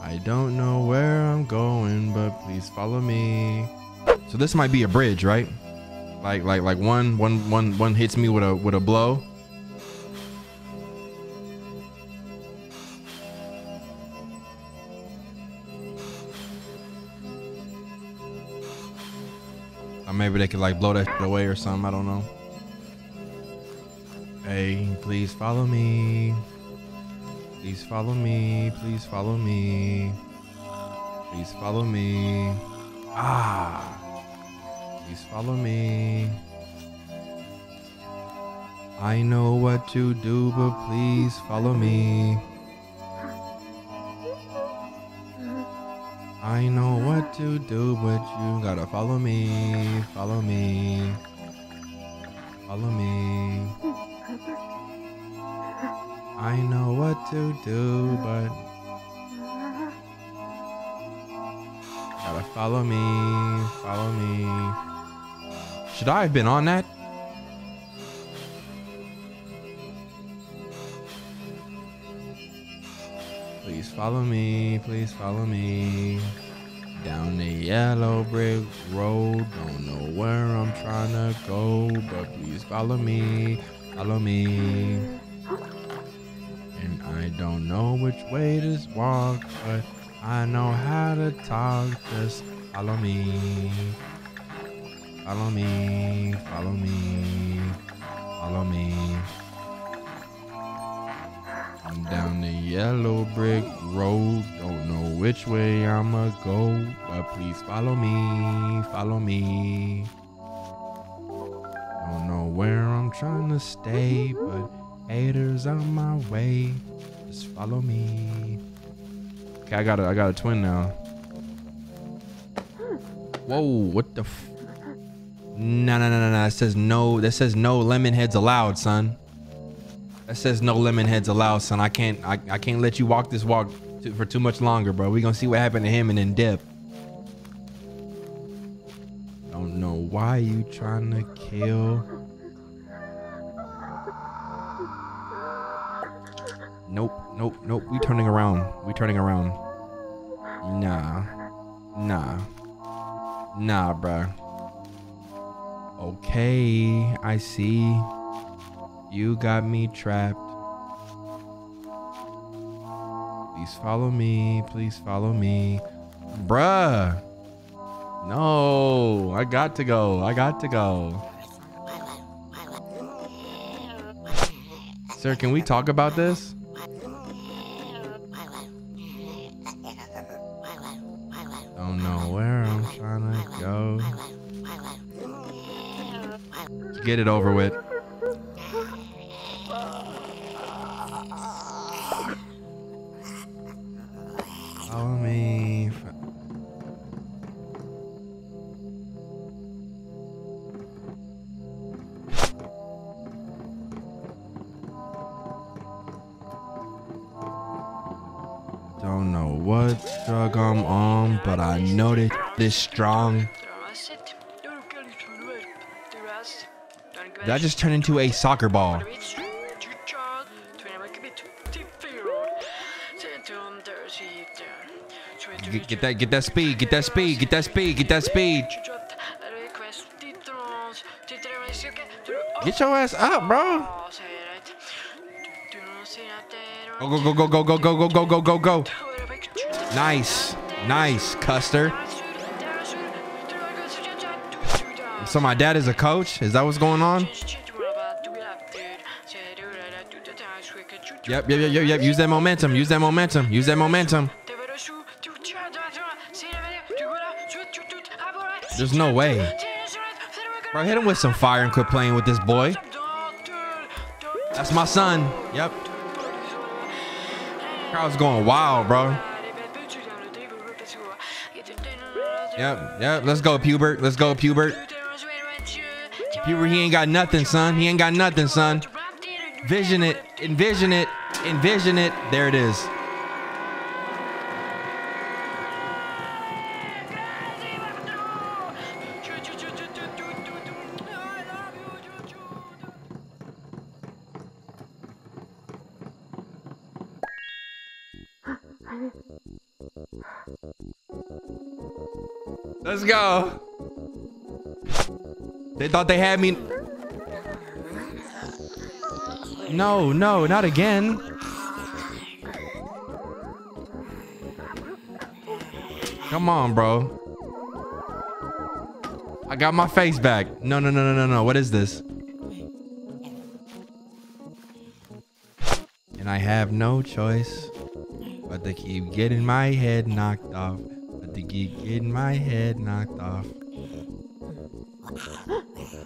I don't know where I'm going, but please follow me. So this might be a bridge, right? Like like like one one one one hits me with a with a blow. Maybe they could like blow that away or something. I don't know. Hey, please follow me. Please follow me. Please follow me. Please follow me. Ah. Please follow me. I know what to do, but please follow me. To do, but you gotta follow me. Follow me. Follow me. I know what to do, but gotta follow me, follow me. Should I have been on that? Please follow me, please follow me. Down the yellow brick road, don't know where I'm trying to go, but please follow me, follow me. And I don't know which way to walk, but I know how to talk. Just follow me. Follow me. Follow me. Follow me. I'm down the yellow brick road. Don't know which way I'ma go, but please follow me. Follow me. Don't know where I'm trying to stay, but haters on my way. Just follow me. Okay, I got a, I got a twin now. Whoa, what the? F- no, no, no, no, no. It says no. That says no lemon heads allowed, son. That says no lemon heads allowed, son. I can't I, I can't let you walk this walk to, for too much longer, bro. We gonna see what happened to him and then dip. Don't know why you trying to kill. Nope, nope, nope. We turning around. We turning around. Nah. Nah. Nah, bruh. Okay, I see. You got me trapped. Please follow me. Please follow me. Bruh. No, I got to go. I got to go. Sir, can we talk about this? Don't know where I'm trying to go. Get it over with. Follow me. Don't know what drug I'm on, but I know that this strong. Did I just turn into a soccer ball? Get, that, get that speed, get that speed, get that speed, get that speed. Get your ass up, bro. Go, go, go, go, go, go, go, go, go, go, go. Nice, nice, Custer. So my dad is a coach. Is that what's going on? Yep, yep, yep, yep, yep. Use that momentum. Use that momentum. Use that momentum. There's no way. Bro, hit him with some fire and quit playing with this boy. That's my son. Yep. Crowd's going wild, bro. Yep, yep. Let's go, Pubert. Let's go, Pubert. Pubert, he ain't got nothing, son. He ain't got nothing, son. Vision it. Envision it. Envision it. There it is. Let's go. They thought they had me. No, no, not again. Come on, bro. I got my face back. No, no, no, no, no, no. What is this? And I have no choice but to keep getting my head knocked off. To keep getting my head knocked off.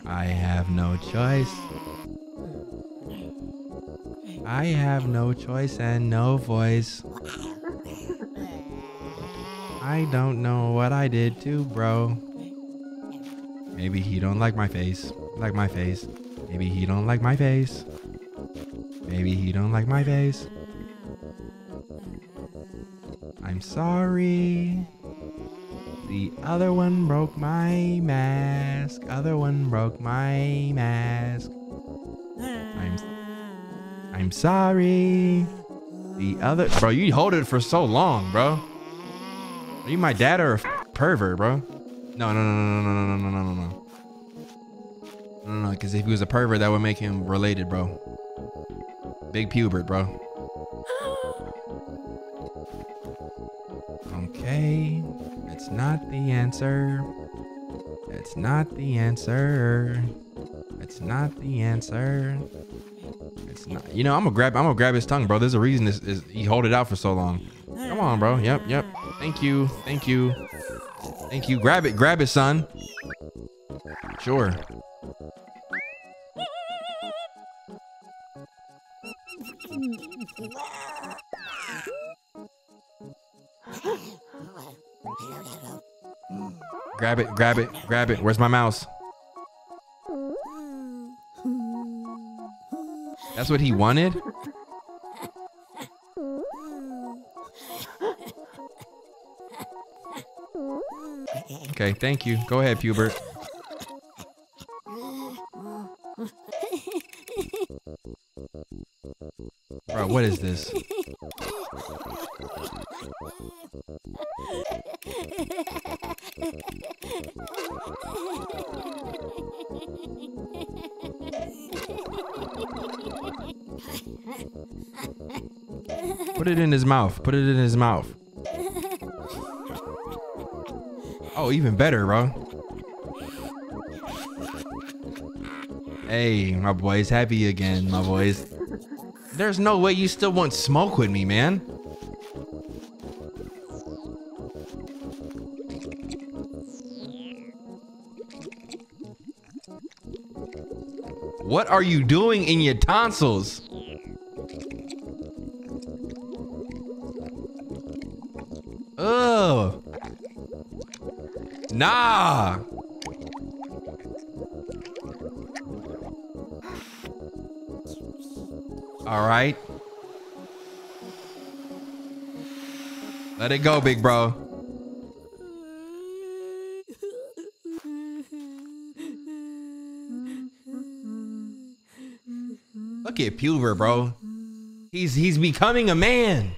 I have no choice. I have no choice and no voice. I don't know what I did to bro. Maybe he don't like my face. Like my face. Maybe he don't like my face. Maybe he don't like my face. I'm sorry. The other one broke my mask. Other one broke my mask. I'm I'm sorry. The other bro, you hold it for so long, bro. Are you my dad or a pervert, bro? No, no, no, no, no, no, no, no, no, no, no. No, no, because if he was a pervert, that would make him related, bro. Big pubert, bro. Okay, it's not the answer. It's not the answer. It's not the answer. It's not. You know, I'm gonna grab. I'm gonna grab his tongue, bro. There's a reason this is he hold it out for so long. Come on, bro. Yep, yep. Thank you. Thank you. Thank you. Grab it. Grab it, son. Sure. Grab it. Grab it. Grab it. Where's my mouse? That's what he wanted? Okay, thank you. Go ahead, Pubert. Bro, what is this? Put it in his mouth. Put it in his mouth. Oh, even better, bro. Hey, my boy's happy again, my boys. There's no way you still want smoke with me, man. What are you doing in your tonsils? Ugh. Nah. All right. Let it go, big bro. Look at Puber, bro. He's he's becoming a man.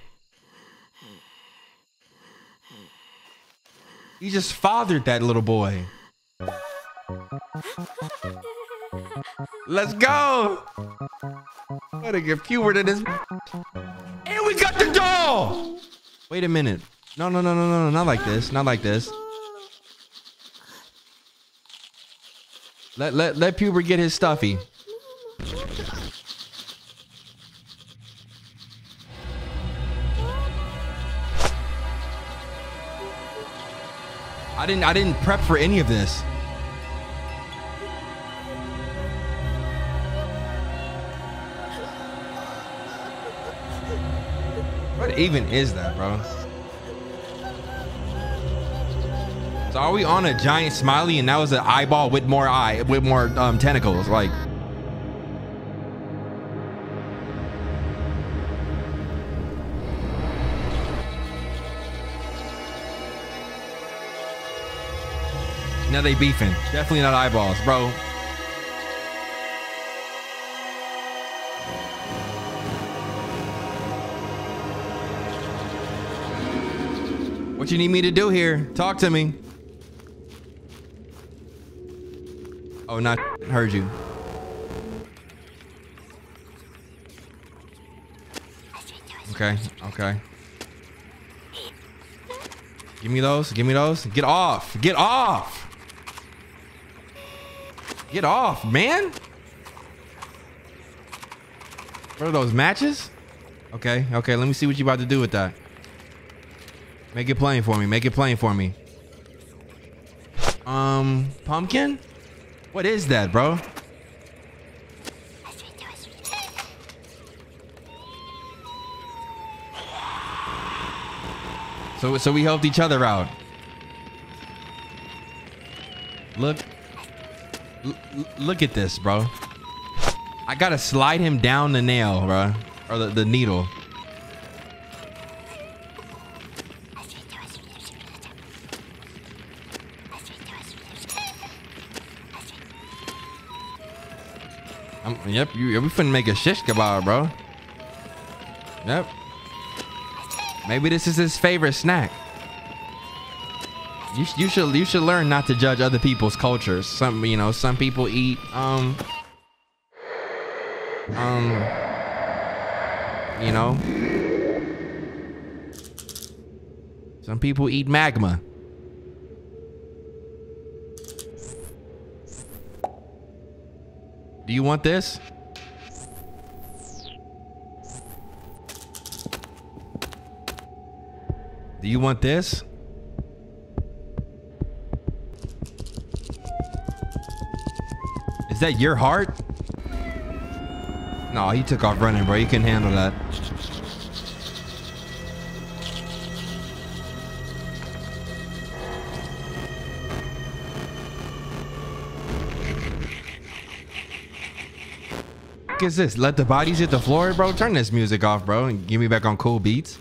He just fathered that little boy. Let's go. Gotta get Puber to this. And we got the doll. Wait a minute. No, no, no, no, no, no, not like this. Not like this. Let let let Puber get his stuffy. I didn't I didn't prep for any of this. Even is that, bro? So are we on a giant smiley and that was an eyeball with more eye with more um, tentacles? Like Now they beefing. Definitely not eyeballs, bro. What you need me to do here? Talk to me. Oh, not heard you. Okay, okay. Give me those. Give me those. Get off. Get off. Get off, man. What are those matches? Okay, okay. Let me see what you about to do with that. Make it plain for me. Make it plain for me. Um, pumpkin? What is that, bro? So, so we helped each other out. Look, look at this, bro. I gotta slide him down the nail, bro, or the, the needle. Yep, you, we finna make a shish kebab, bro. Yep. Maybe this is his favorite snack. You, you should you should learn not to judge other people's cultures. Some you know some people eat um um you know some people eat magma. Do you want this? Do you want this? Is that your heart? No, he took off running, bro. You can handle that. What is this? Let the bodies hit the floor, bro. Turn this music off, bro, and get me back on cool beats.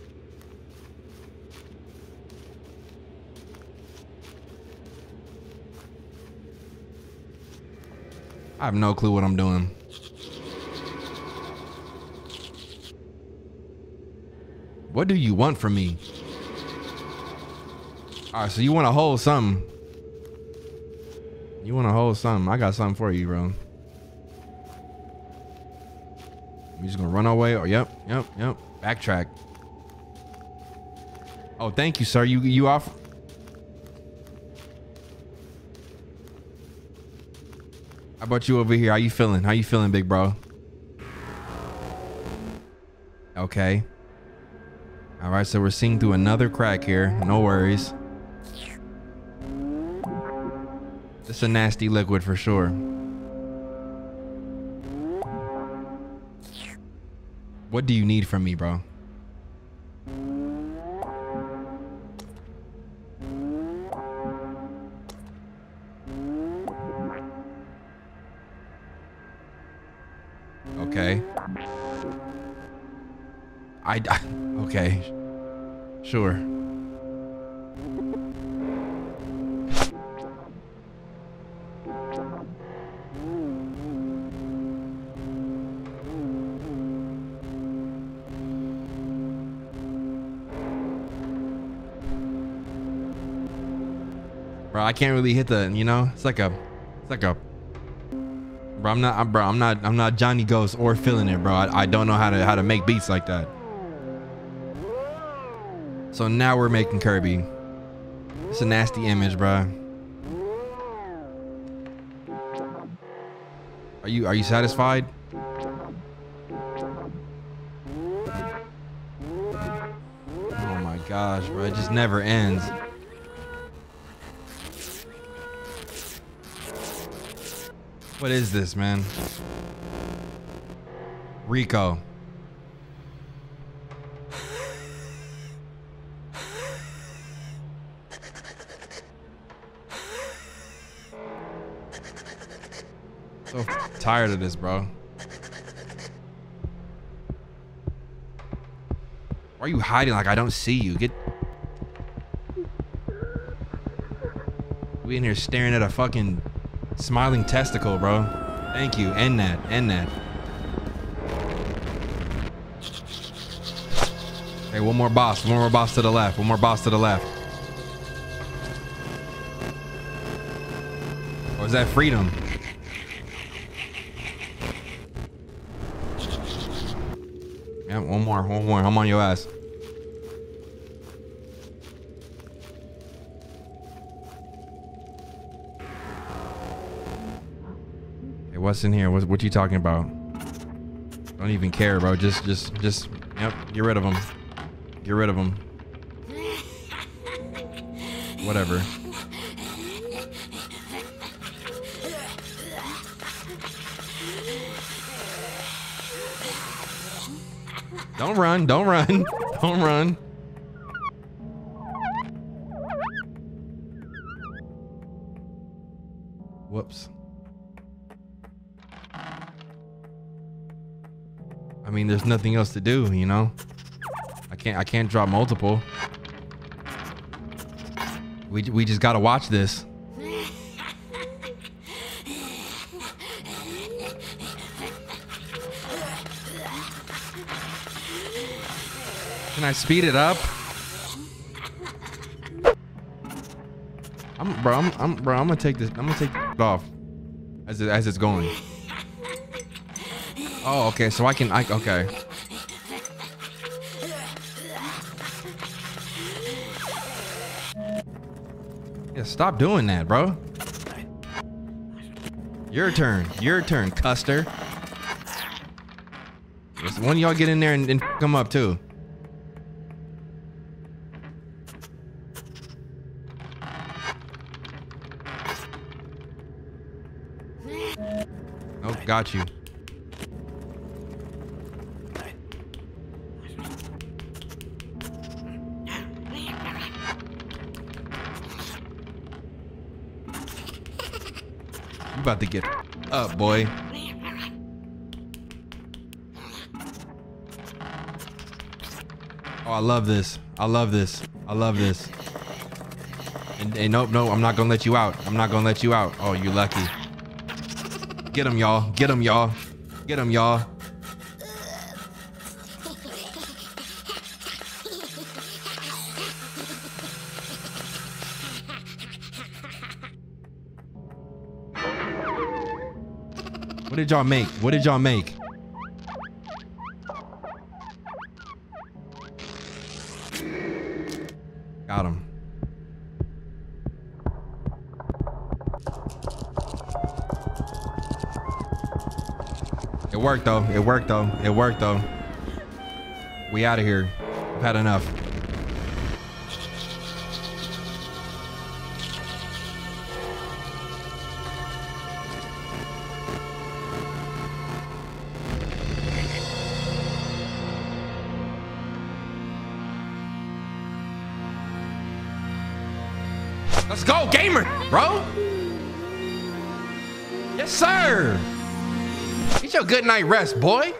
I have no clue what I'm doing. What do you want from me? All right, so you want to hold something. You want to hold something. I got something for you, bro. We just gonna run away? Or oh, yep, yep, yep. Backtrack. Oh, thank you, sir. You you off? How about you over here? How you feeling? How you feeling, big bro? Okay. All right, so we're seeing through another crack here. No worries. It's a nasty liquid for sure. What do you need from me, bro? Okay. I, I okay. Sure. Can't really hit the, you know, it's like a, it's like a, bro. I'm not, I'm, bro. I'm not, I'm not Johnny Ghost or feeling it, bro. I, I don't know how to, how to make beats like that. So now we're making Kirby. It's a nasty image, bro. Are you, are you satisfied? Oh my gosh, bro. It just never ends. What is this, man? Rico. So tired of this, bro. Why are you hiding like I don't see you? Get We in here staring at a fucking smiling testicle, bro. Thank you. End that. End that. Hey, one more boss. One more boss to the left. One more boss to the left. Or is that freedom? Yeah, one more. One more. I'm on your ass. What's in here? What, what you talking about? Don't even care, bro. Just, just, just, yep. Get rid of them. Get rid of them. Whatever. Don't run. Don't run. Don't run. Whoops. Mean, there's nothing else to do, you know? I can't I can't drop multiple. We we just got to watch this. Can I speed it up? I'm bro, I'm, I'm bro, I'm gonna take this. I'm gonna take off as it, as it's going. Oh, okay. So I can. I okay. Yeah, stop doing that, bro. Your turn. Your turn, Custer. Just one of y'all get in there and, and come up too. Oh, got you. about to get up, boy. Oh, I love this. I love this. I love this. And, and nope, I'm not gonna let you out. I'm not gonna let you out. Oh, you lucky. Get him, y'all. Get him, y'all. Get him, y'all. What did y'all make? What did y'all make? Got him. It worked though. It worked though. It worked though. We out of here. I've had enough. Good night rest, boy.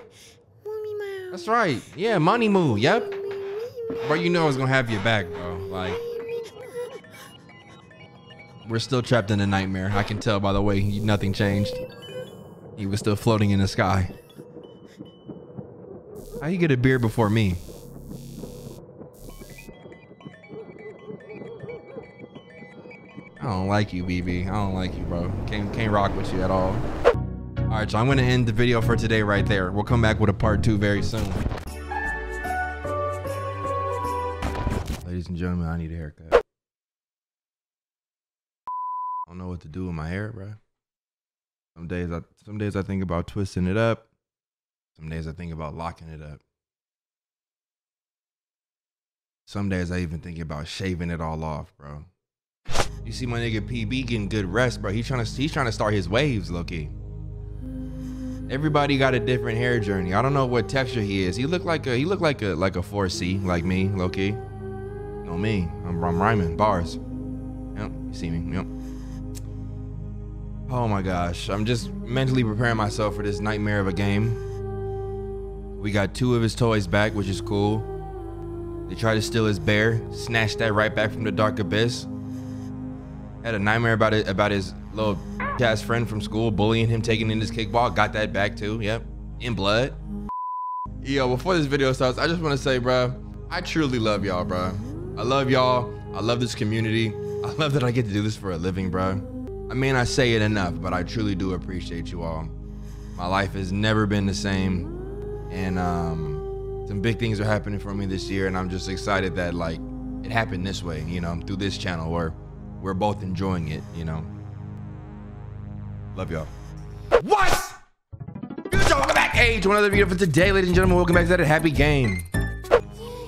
That's right. Yeah, money move. Yep. Bro, you know I was gonna have your back, bro. Like, we're still trapped in a nightmare. I can tell by the way nothing changed. He was still floating in the sky. How you get a beer before me? I don't like you, BB. I don't like you, bro. Can't can't rock with you at all. All right, so I'm gonna end the video for today right there. We'll come back with a part two very soon. Ladies and gentlemen, I need a haircut. I don't know what to do with my hair, bro. Some days I some days I think about twisting it up. Some days I think about locking it up. Some days I even think about shaving it all off, bro. You see my nigga PB getting good rest, bro. He's trying to he's trying to start his waves, Loki. Everybody got a different hair journey. I don't know what texture he is. He looked like a he looked like a like a 4C, like me, Loki. No me. I'm, I'm rhyming bars. Yep, you see me. Yep. Oh my gosh. I'm just mentally preparing myself for this nightmare of a game. We got two of his toys back, which is cool. They tried to steal his bear, snatched that right back from the dark abyss. Had a nightmare about it about his little ass friend from school bullying him, taking in his kickball. Got that back too. Yep, in blood. Yo, before this video starts, I just want to say, bro, I truly love y'all, bro. I love y'all. I love this community. I love that I get to do this for a living, bro. I mean, I say it enough, but I truly do appreciate you all. My life has never been the same, and um, some big things are happening for me this year, and I'm just excited that like it happened this way, you know, through this channel where we're both enjoying it, you know. Love y'all. What? Welcome back, hey, to another video for today, ladies and gentlemen. Welcome back to that happy game.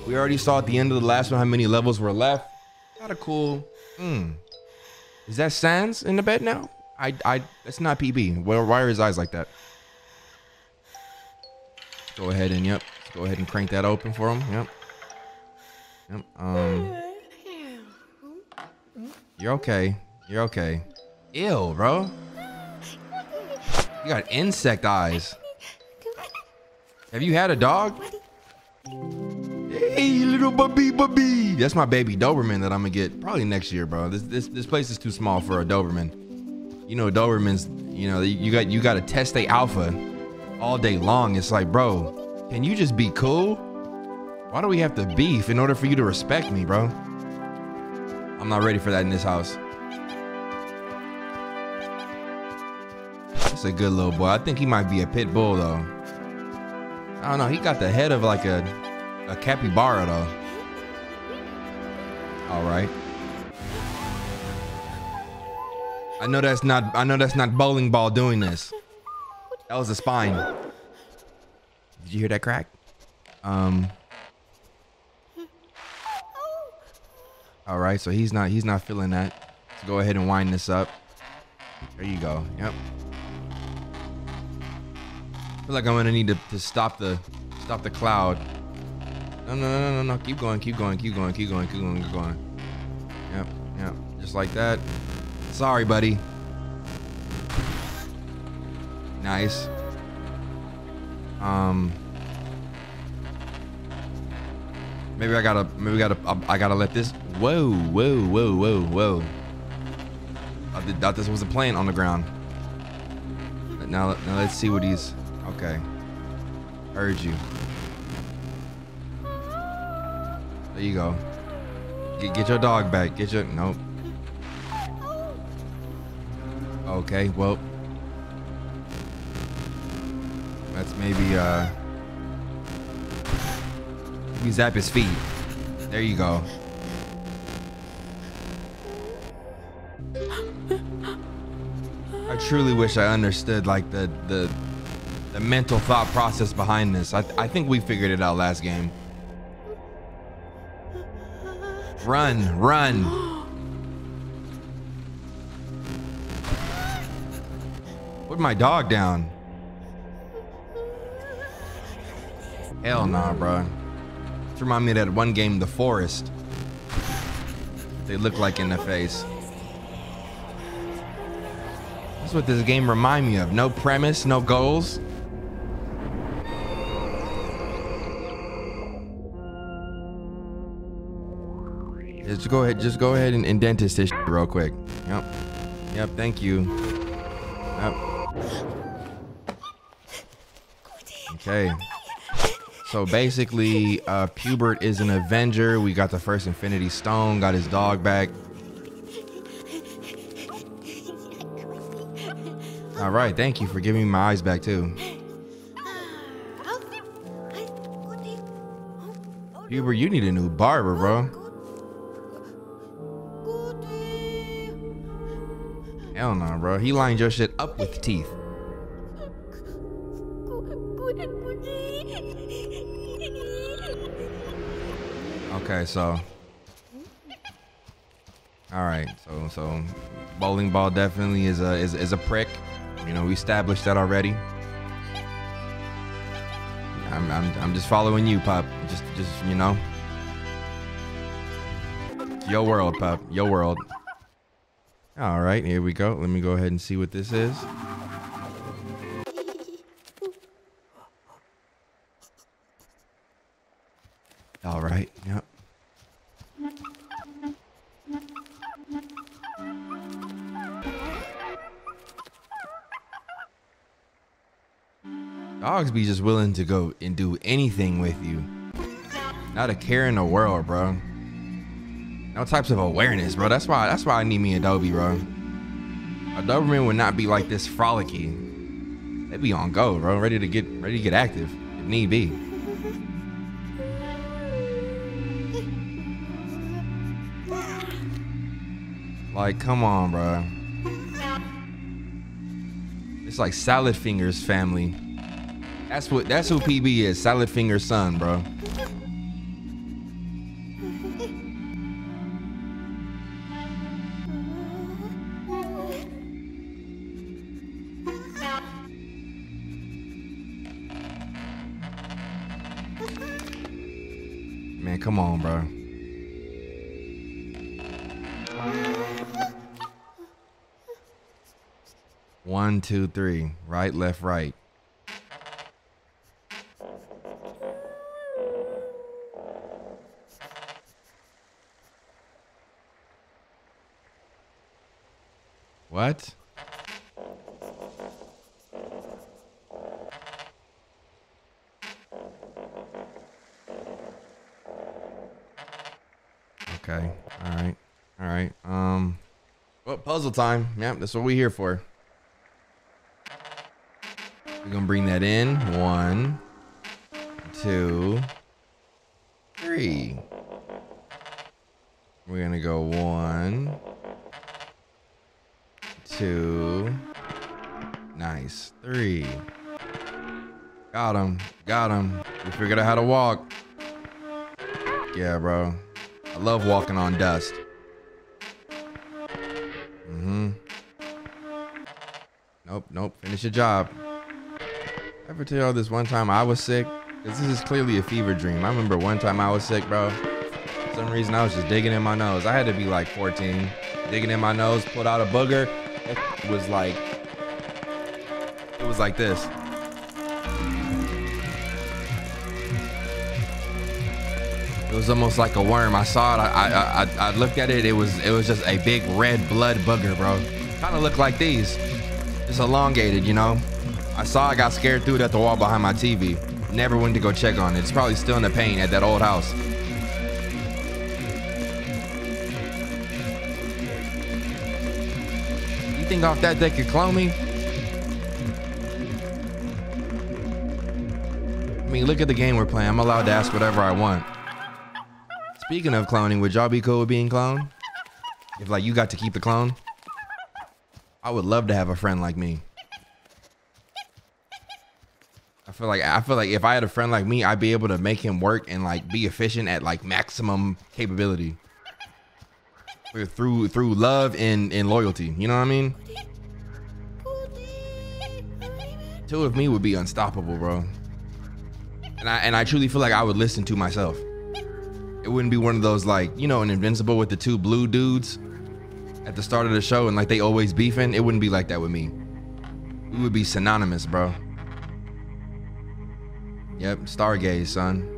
We already saw at the end of the last one how many levels were left. Got a cool. Hmm. Is that Sans in the bed now? I, I, that's not PB. Why are his eyes like that? Go ahead and yep. Go ahead and crank that open for him. Yep. Yep. Um. You're okay. You're okay. Ew, bro. You got insect eyes. Have you had a dog? Hey, little bubby, bubby. That's my baby Doberman that I'm gonna get probably next year, bro. This this this place is too small for a Doberman. You know, Dobermans. You know, you got you got to test a alpha all day long. It's like, bro, can you just be cool? Why do we have to beef in order for you to respect me, bro? I'm not ready for that in this house. That's a good little boy. I think he might be a pit bull though. I don't know. He got the head of like a a capybara though. All right. I know that's not. I know that's not bowling ball doing this. That was a spine. Did you hear that crack? Um. All right, so he's not. He's not feeling that. Let's go ahead and wind this up. There you go. Yep. Feel like I'm gonna need to, to stop the stop the cloud. No, no, no, no, no. Keep going, keep going, keep going, keep going, keep going, keep going. Yep, yep. Just like that. Sorry, buddy. Nice. Um. Maybe I gotta, maybe I gotta, I, I gotta let this. Whoa, whoa, whoa, whoa, whoa. I did, thought this was a plane on the ground. Now, now let's see what he's. Okay. Heard you. There you go. Get, get your dog back. Get your. Nope. Okay, well. Let's maybe, uh. Maybe zap his feet. There you go. I truly wish I understood like the the the mental thought process behind this. I I think we figured it out last game. Run, run. Put my dog down. Hell nah, bro. This remind me of that one game, The Forest. They look like in the face. That's what this game remind me of. No premise, no goals. Just go ahead, just go ahead and, and dentist this real quick. Yep. Yep, thank you. Yep. Okay. So basically, uh, Pubert is an Avenger. We got the first Infinity Stone, got his dog back. All right, thank you for giving me my eyes back too. Huber, you need a new barber, bro. Hell no, bro. He lined your shit up with teeth. Okay, so. All right, so so, bowling ball definitely is a is, is a prick. You know, we established that already. I'm, I'm, I'm just following you, pup. Just, just, you know. Your world, pup. Your world. All right, here we go. Let me go ahead and see what this is. All right, yep. Dogs be just willing to go and do anything with you. Not a care in the world, bro. No types of awareness, bro. That's why that's why I need me a Dobie, bro. A Doberman would not be like this frolicky. They'd be on go, bro. Ready to get ready to get active if need be. Like, come on, bro. It's like Salad Fingers family. That's what that's who PB is. Salad Fingers son, bro. Two, three. Right, left, right. What? Okay. All right. All right. Um. Well, puzzle time. Yep, that's what we here for. We're gonna bring that in. One, two, three. We're gonna go one, two, nice, three. Got him, got him. We figured out how to walk. Yeah, bro. I love walking on dust. Mm-hmm. Nope, nope. Finish your job. Ever tell y'all this one time I was sick? Cause this is clearly a fever dream. I remember one time I was sick, bro. For some reason I was just digging in my nose. I had to be like 14. Digging in my nose, pulled out a booger. It was like, it was like this. It was almost like a worm. I saw it. I, I I I looked at it. It was it was just a big red blood booger, bro. Kind of looked like these. It's elongated, you know. I saw. I got scared. Threw it at the wall behind my TV. Never went to go check on it. It's probably still in the paint at that old house. You think off that they could clone me? I mean, look at the game we're playing. I'm allowed to ask whatever I want. Speaking of cloning, would y'all be cool with being cloned? If like you got to keep the clone? I would love to have a friend like me. I feel like I feel like if I had a friend like me, I'd be able to make him work and like be efficient at like maximum capability. Through through love and, and loyalty. You know what I mean? Two of me would be unstoppable, bro. And I and I truly feel like I would listen to myself. It wouldn't be one of those like, you know, an invincible with the two blue dudes at the start of the show and like they always beefing. It wouldn't be like that with me. We would be synonymous, bro. Yep, stargaze, son.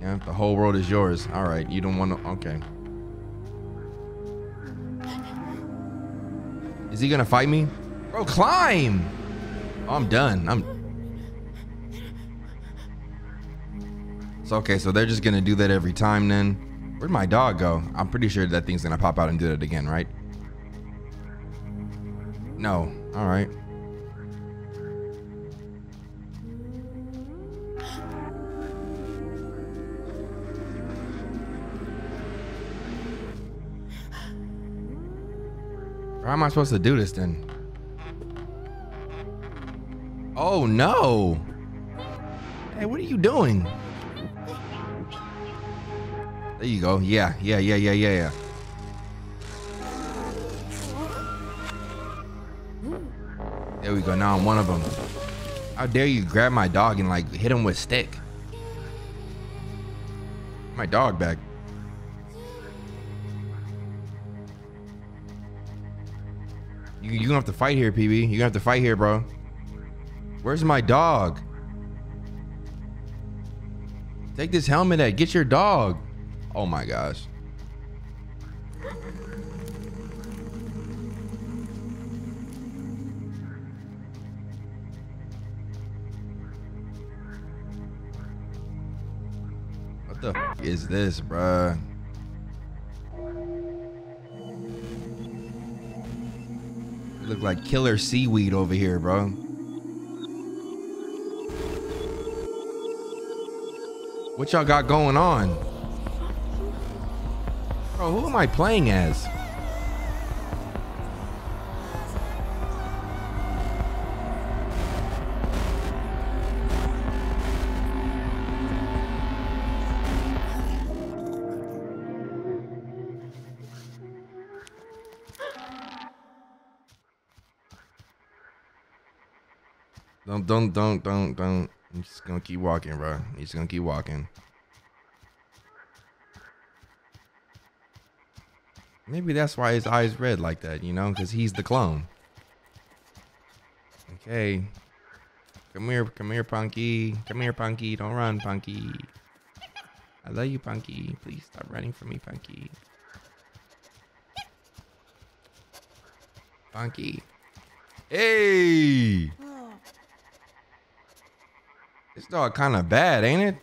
Yeah, the whole world is yours. All right, you don't want to. Okay. Is he gonna fight me? Bro, climb! Oh, I'm done. I'm. It's okay, so they're just gonna do that every time then. Where'd my dog go? I'm pretty sure that thing's gonna pop out and do it again, right? No. All right. How am I supposed to do this then? Oh no! Hey, what are you doing? There you go. Yeah, yeah, yeah, yeah, yeah, yeah. There we go. Now I'm one of them. How dare you grab my dog and like hit him with stick? My dog back. You, you gonna have to fight here, PB. You're gonna have to fight here, bro. Where's my dog? Take this helmet at. Get your dog. Oh my gosh. What the is this, bruh? Look like killer seaweed over here, bro. What y'all got going on? Bro, who am I playing as? Don't, don't, don't, don't. I'm just gonna keep walking, bro. I'm just gonna keep walking. Maybe that's why his eyes red like that, you know, because he's the clone. Okay. Come here, come here, Punky. Come here, Punky. Don't run, Punky. I love you, Punky. Please stop running from me, Punky. Punky. Hey! This dog kind of bad, ain't it?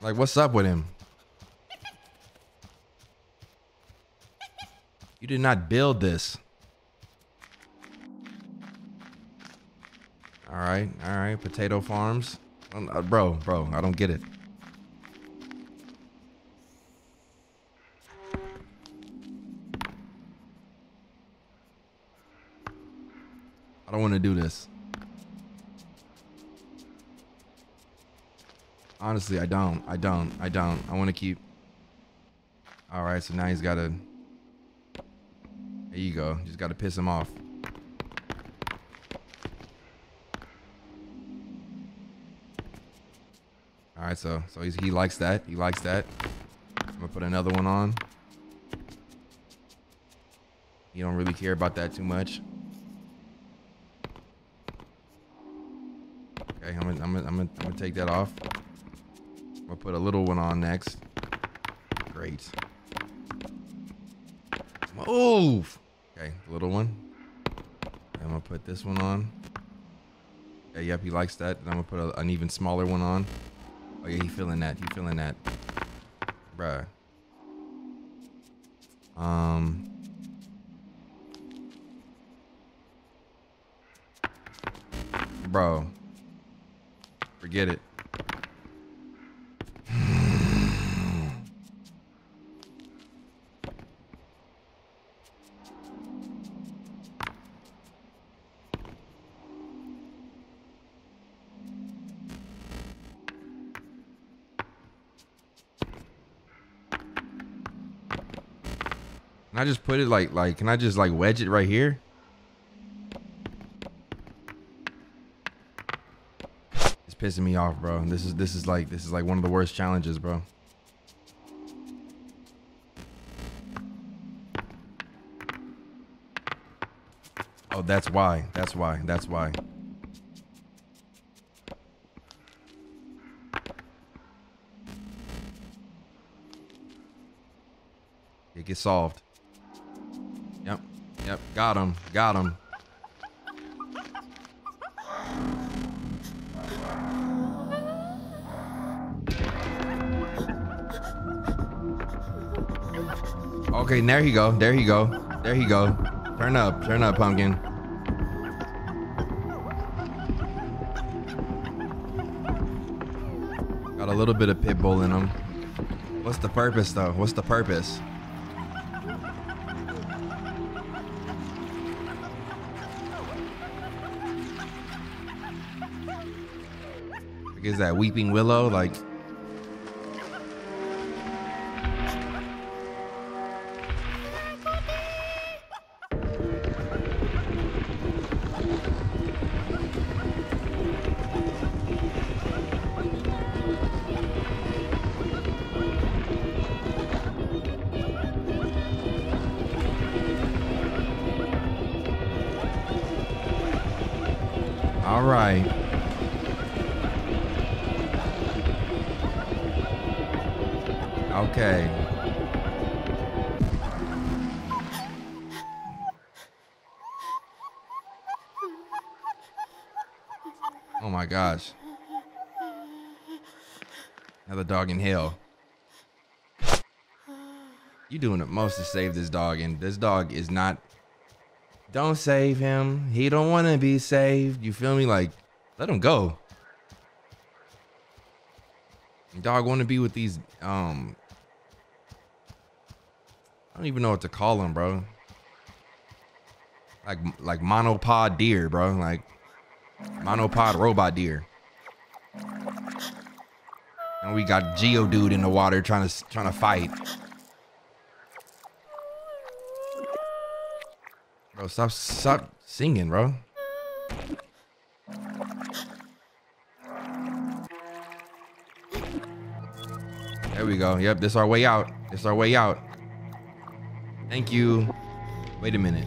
Like, what's up with him? You did not build this. All right, all right. Potato farms. Um, uh, bro, bro, I don't get it. I don't want to do this. Honestly, I don't. I don't. I don't. I want to keep. All right, so now he's got to. There you go. Just got to piss him off. All right, so so he's, he likes that. He likes that. I'm gonna put another one on. He don't really care about that too much. Gonna, I'm gonna, I'm gonna, I'm gonna take that off. I'm gonna put a little one on next. Great. Move. Okay, little one. I'm gonna put this one on. Yeah, yep, he likes that. Then I'm gonna put a, an even smaller one on. Oh yeah, he feeling that. He feeling that. Bruh. Um. Bro. Forget it. I just put it like like can I just like wedge it right here? Pissing me off, bro. This is this is like this is like one of the worst challenges, bro. Oh, that's why. That's why. That's why. It gets solved. Yep. Yep. Got him. Got him. Okay, there you go. There you go. There you go. Turn up. Turn up, pumpkin. Got a little bit of pit bull in him. What's the purpose, though? What's the purpose? Like, is that Weeping Willow? Like, Hell. you're doing the most to save this dog, and this dog is not. Don't save him. He don't want to be saved. You feel me? Like, let him go. Dog want to be with these. Um, I don't even know what to call them, bro. Like, like monopod deer, bro. Like monopod robot deer. And we got Geodude in the water trying to trying to fight. Bro, stop stop singing, bro. There we go. Yep, this our way out. This our way out. Thank you. Wait a minute.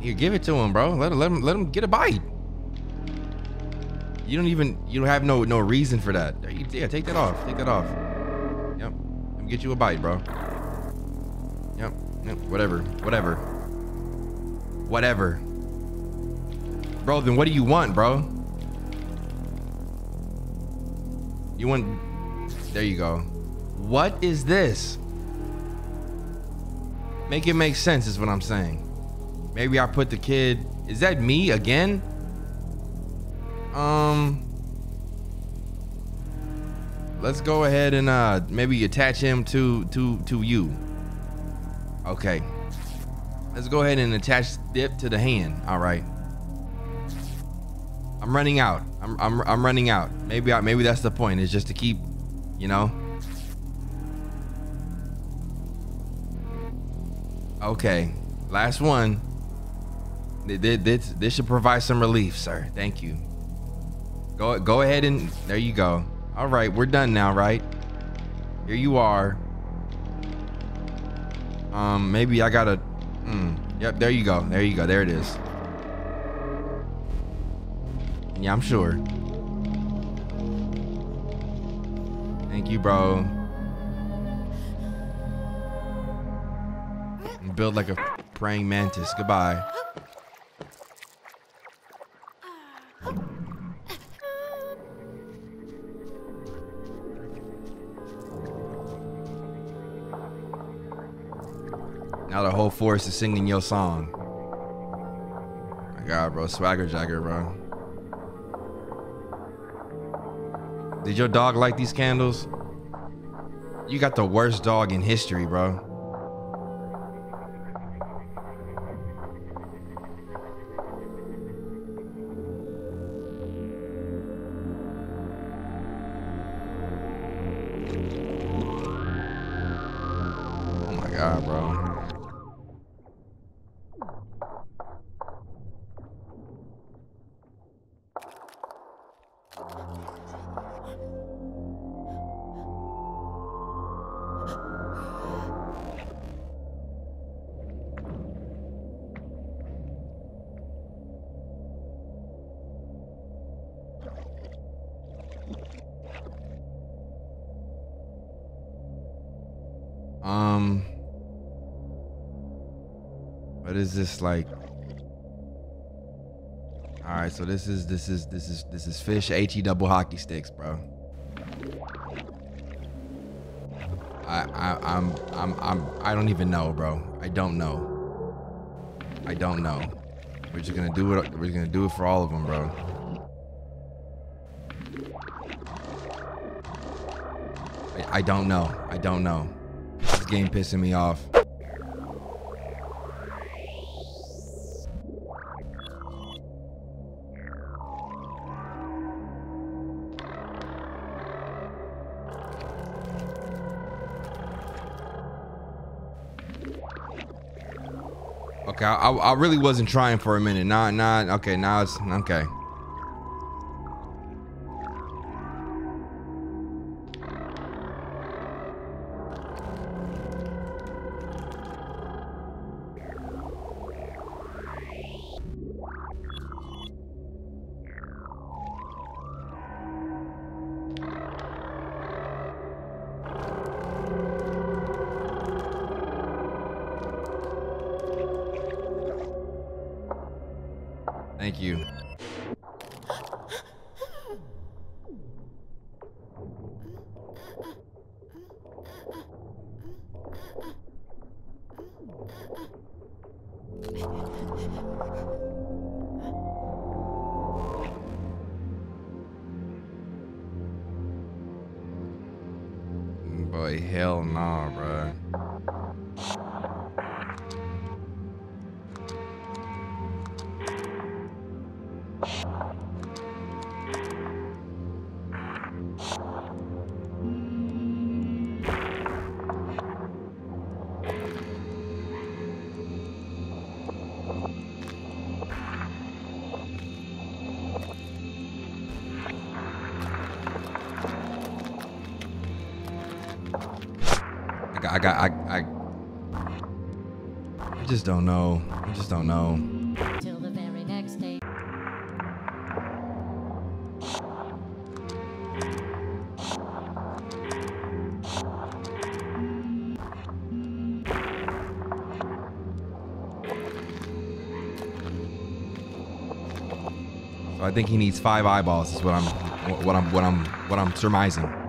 Here, give it to him, bro. Let him let him let him get a bite. You don't even you don't have no no reason for that. Yeah, take that off. Take that off. Yep. Let me get you a bite, bro. Yep. Yep. Whatever. Whatever. Whatever. Bro, then what do you want, bro? You want There you go. What is this? Make it make sense is what I'm saying. Maybe I put the kid. Is that me again? Um Let's go ahead and uh maybe attach him to to to you. Okay. Let's go ahead and attach dip to the hand. All right. I'm running out. I'm I'm I'm running out. Maybe I maybe that's the point. Is just to keep, you know. Okay. Last one. Th- th- This this should provide some relief, sir. Thank you. Go, go ahead and there you go. All right, we're done now, right? Here you are. Um, maybe I gotta. Mm, yep, there you go. There you go. There it is. Yeah, I'm sure. Thank you, bro. Build like a praying mantis. Goodbye. Whole forest is singing your song. My God, bro, swagger jagger, bro. Did your dog like these candles? You got the worst dog in history, bro. Like? All right, so this is this is this is this is fish he double hockey sticks, bro. I I I'm I'm I'm I don't even know, bro. I don't know. I don't know. We're just gonna do it. We're gonna do it for all of them, bro. I, I don't know. I don't know. This game pissing me off. Okay, I, I really wasn't trying for a minute. Nah, nah. Okay, now it's okay. Hell nah, bruh. Got, I I, I, I just don't know. I just don't know. Till the very next day. So I think he needs five eyeballs. Is what I'm, what I'm, what I'm, what I'm surmising.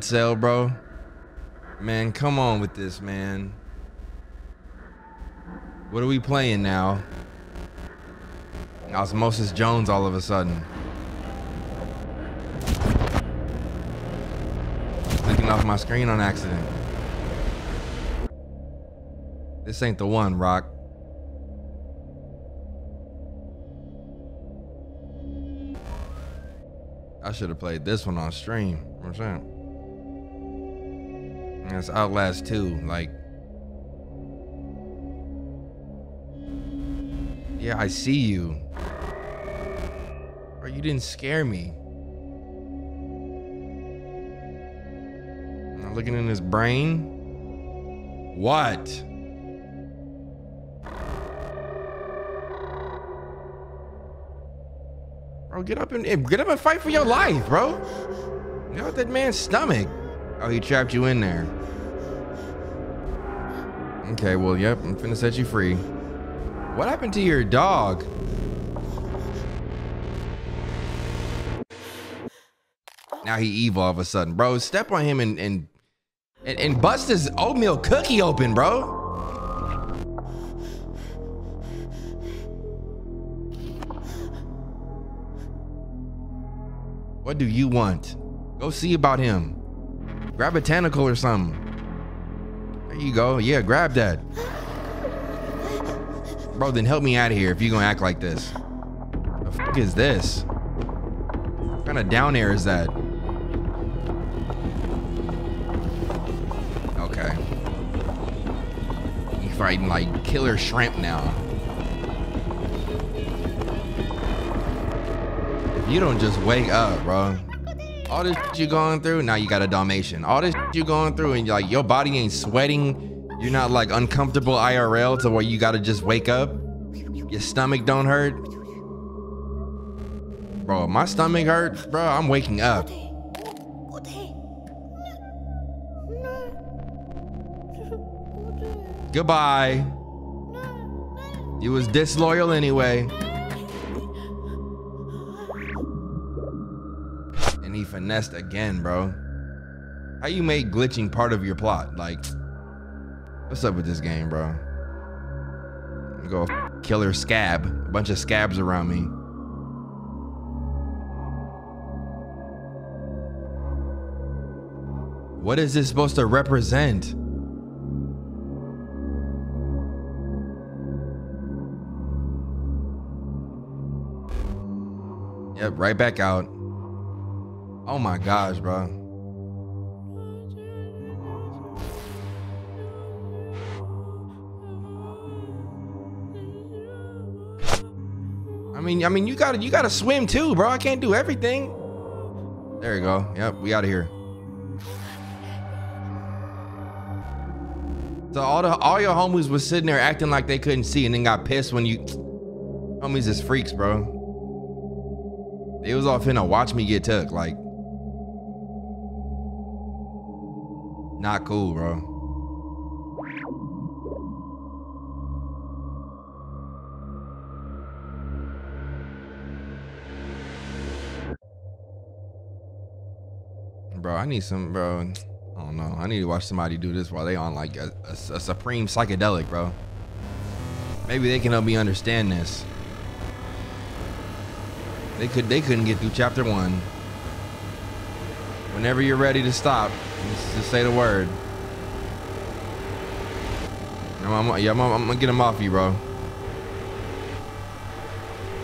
Blood cell, bro. Man, come on with this, man. What are we playing now? Osmosis Jones all of a sudden. Clicking off my screen on accident. This ain't the one, Rock. I should have played this one on stream. You know I'm saying? Outlast 2. Like, yeah, I see you. Bro, you didn't scare me. I'm looking in his brain. What? Bro, get up and get up and fight for your life, bro. Get out that man's stomach. Oh, he trapped you in there. Okay, well, yep, I'm finna set you free. What happened to your dog? Now he evil all of a sudden, bro. Step on him and and and, and bust his oatmeal cookie open, bro. What do you want? Go see about him. Grab a tentacle or something. You go. Yeah, grab that. Bro, then help me out of here if you're gonna act like this. What the fuck is this? What kind of down air is that? Okay. You fighting like killer shrimp now. You don't just wake up, bro. All this you going through, now you got a Dalmatian. All this you going through, and like your body ain't sweating. You're not like uncomfortable IRL to where you gotta just wake up. Your stomach don't hurt. Bro, my stomach hurts, bro. I'm waking up. Goodbye. You was disloyal anyway. Finessed again, bro. How you make glitching part of your plot? Like, what's up with this game, bro? Go killer scab. A bunch of scabs around me. What is this supposed to represent? Yep, right back out. Oh my gosh, bro. I mean, I mean, you gotta, you gotta swim too, bro. I can't do everything. There you go. Yep, we out of here. So all the all your homies was sitting there acting like they couldn't see, and then got pissed when you. Homies is freaks, bro. They was all finna watch me get took. Like, not cool, bro. Bro, I need some, bro. I don't know. I need to watch somebody do this while they on like a, a, a supreme psychedelic, bro. Maybe they can help me understand this. They could they couldn't get through chapter one. Whenever you're ready to stop, just, just say the word. I'm, I'm, yeah, I'm, I'm gonna get them off you, bro.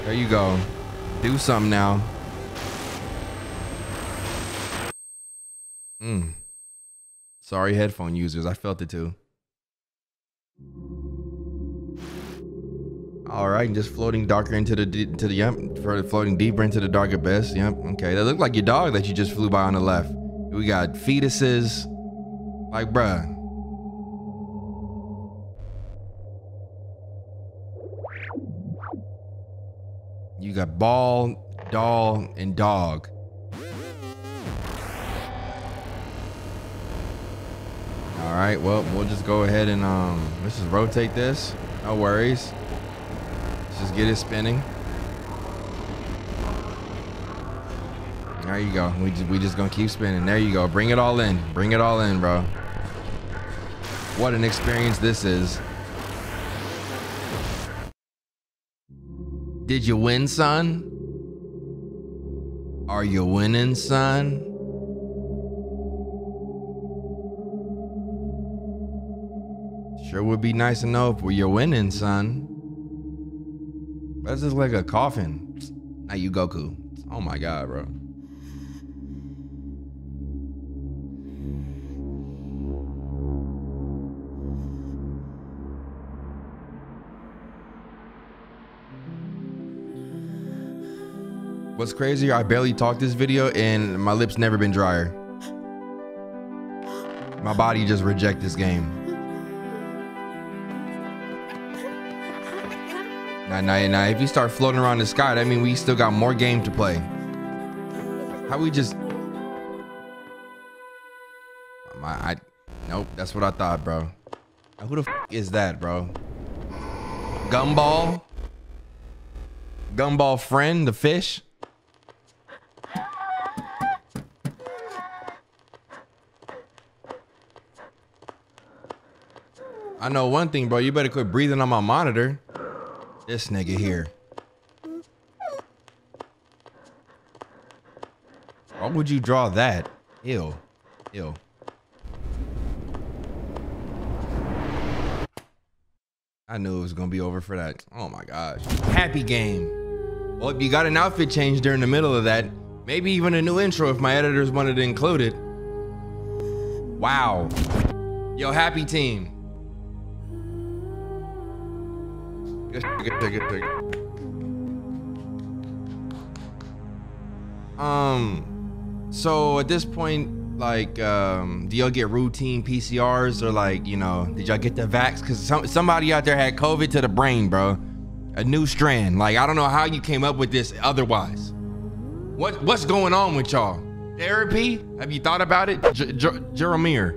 There you go. Do something now. Hmm. Sorry, headphone users. I felt it too. All right, just floating darker into the to the yep, floating deeper into the dark abyss. Yep. Okay, that looked like your dog that you just flew by on the left. We got fetuses, like bruh. You got ball, doll, and dog. All right, well, we'll just go ahead and um, let's just rotate this. No worries. Let's just get it spinning. There you go. We just, we just gonna keep spinning. There you go. Bring it all in. Bring it all in, bro. What an experience this is. Did you win, son? Are you winning, son? Sure would be nice to know if you're winning, son. That's just like a coffin. Now you Goku. Oh my god, bro. What's crazier, I barely talked this video and my lips never been drier. My body just reject this game. Now, now, now, if you start floating around the sky, that means we still got more game to play. How we just... My, I, nope, that's what I thought, bro. Who the is that, bro? Gumball? Gumball friend, the fish? I know one thing, bro. You better quit breathing on my monitor. This nigga here. Why would you draw that? Ew. Ew. I knew it was gonna be over for that. Oh my gosh. Happy game. Well, if you got an outfit change during the middle of that, maybe even a new intro if my editors wanted to include it. Wow. Yo, happy team. Um, so at this point, like, um, do y'all get routine PCRs or like, you know, did y'all get the vax? Cause some, somebody out there had COVID to the brain, bro. A new strand. Like, I don't know how you came up with this otherwise. What, what's going on with y'all? Therapy? Have you thought about it? J- J- Jeremiah.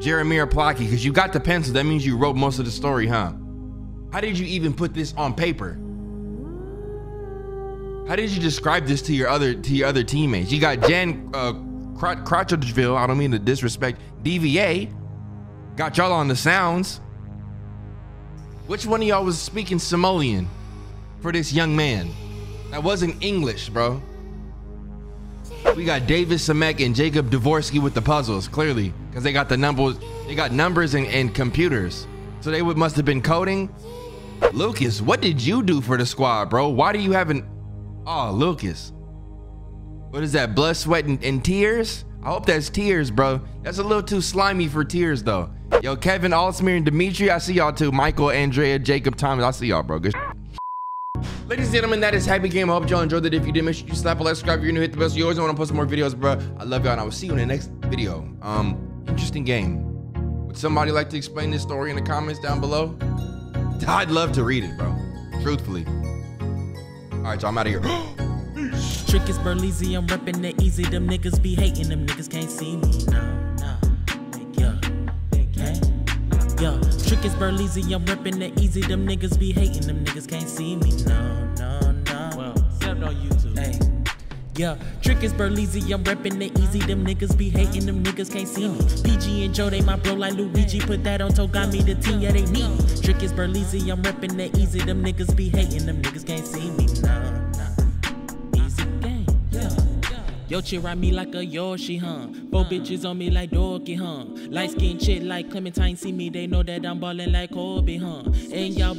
Jeremiah because you got the pencil. That means you wrote most of the story, huh? How did you even put this on paper? How did you describe this to your other to your other teammates? You got Jan uh, Crotchville. I don't mean to disrespect DVA. Got y'all on the sounds. Which one of y'all was speaking Somalian for this young man? That wasn't English, bro. We got Davis Samek and Jacob Dvorsky with the puzzles, clearly, because they got the numbers. They got numbers and, and computers, so they would must have been coding. Lucas, what did you do for the squad, bro? Why do you have an? Oh, Lucas. What is that? Blood, sweat, and, and tears? I hope that's tears, bro. That's a little too slimy for tears, though. Yo, Kevin, Alsmir, and Dimitri, I see y'all too. Michael, Andrea, Jacob, Thomas, I see y'all, bro. Good. Ladies and gentlemen, that is Happy Game. I hope y'all enjoyed it. If you did, make sure you slap a like, subscribe if you're new, hit the bell so you always want to post more videos, bro. I love y'all, and I will see you in the next video. Um, interesting game. Would somebody like to explain this story in the comments down below? I'd love to read it, bro. Truthfully. All right, y'all, I'm out of here. Trick is Berleezy, I'm reppin' the easy. Them niggas be hating, them niggas can't see me. No, no. Yeah. Hey. Yeah. Trick is Berleezy, I'm reppin' the easy. Them niggas be hating, them niggas can't see me. No, no, no. Well, except on YouTube. Hey. Yeah, trick is Berleezy, I'm reppin' the easy. Them niggas be hating, them niggas can't see me. PG and Joe, they my bro like Luigi. Put that on Togami, the team, yeah, they need me. Trick is Berleezy, I'm reppin' the easy. Them niggas be hating, them niggas can't see me. No, no. Easy game, yeah. Yo, chick ride me like a Yoshi, huh? Four bitches on me like Dorky, huh? Light skin chick like Clementine see me, they know that I'm ballin' like Kobe, huh? And y'all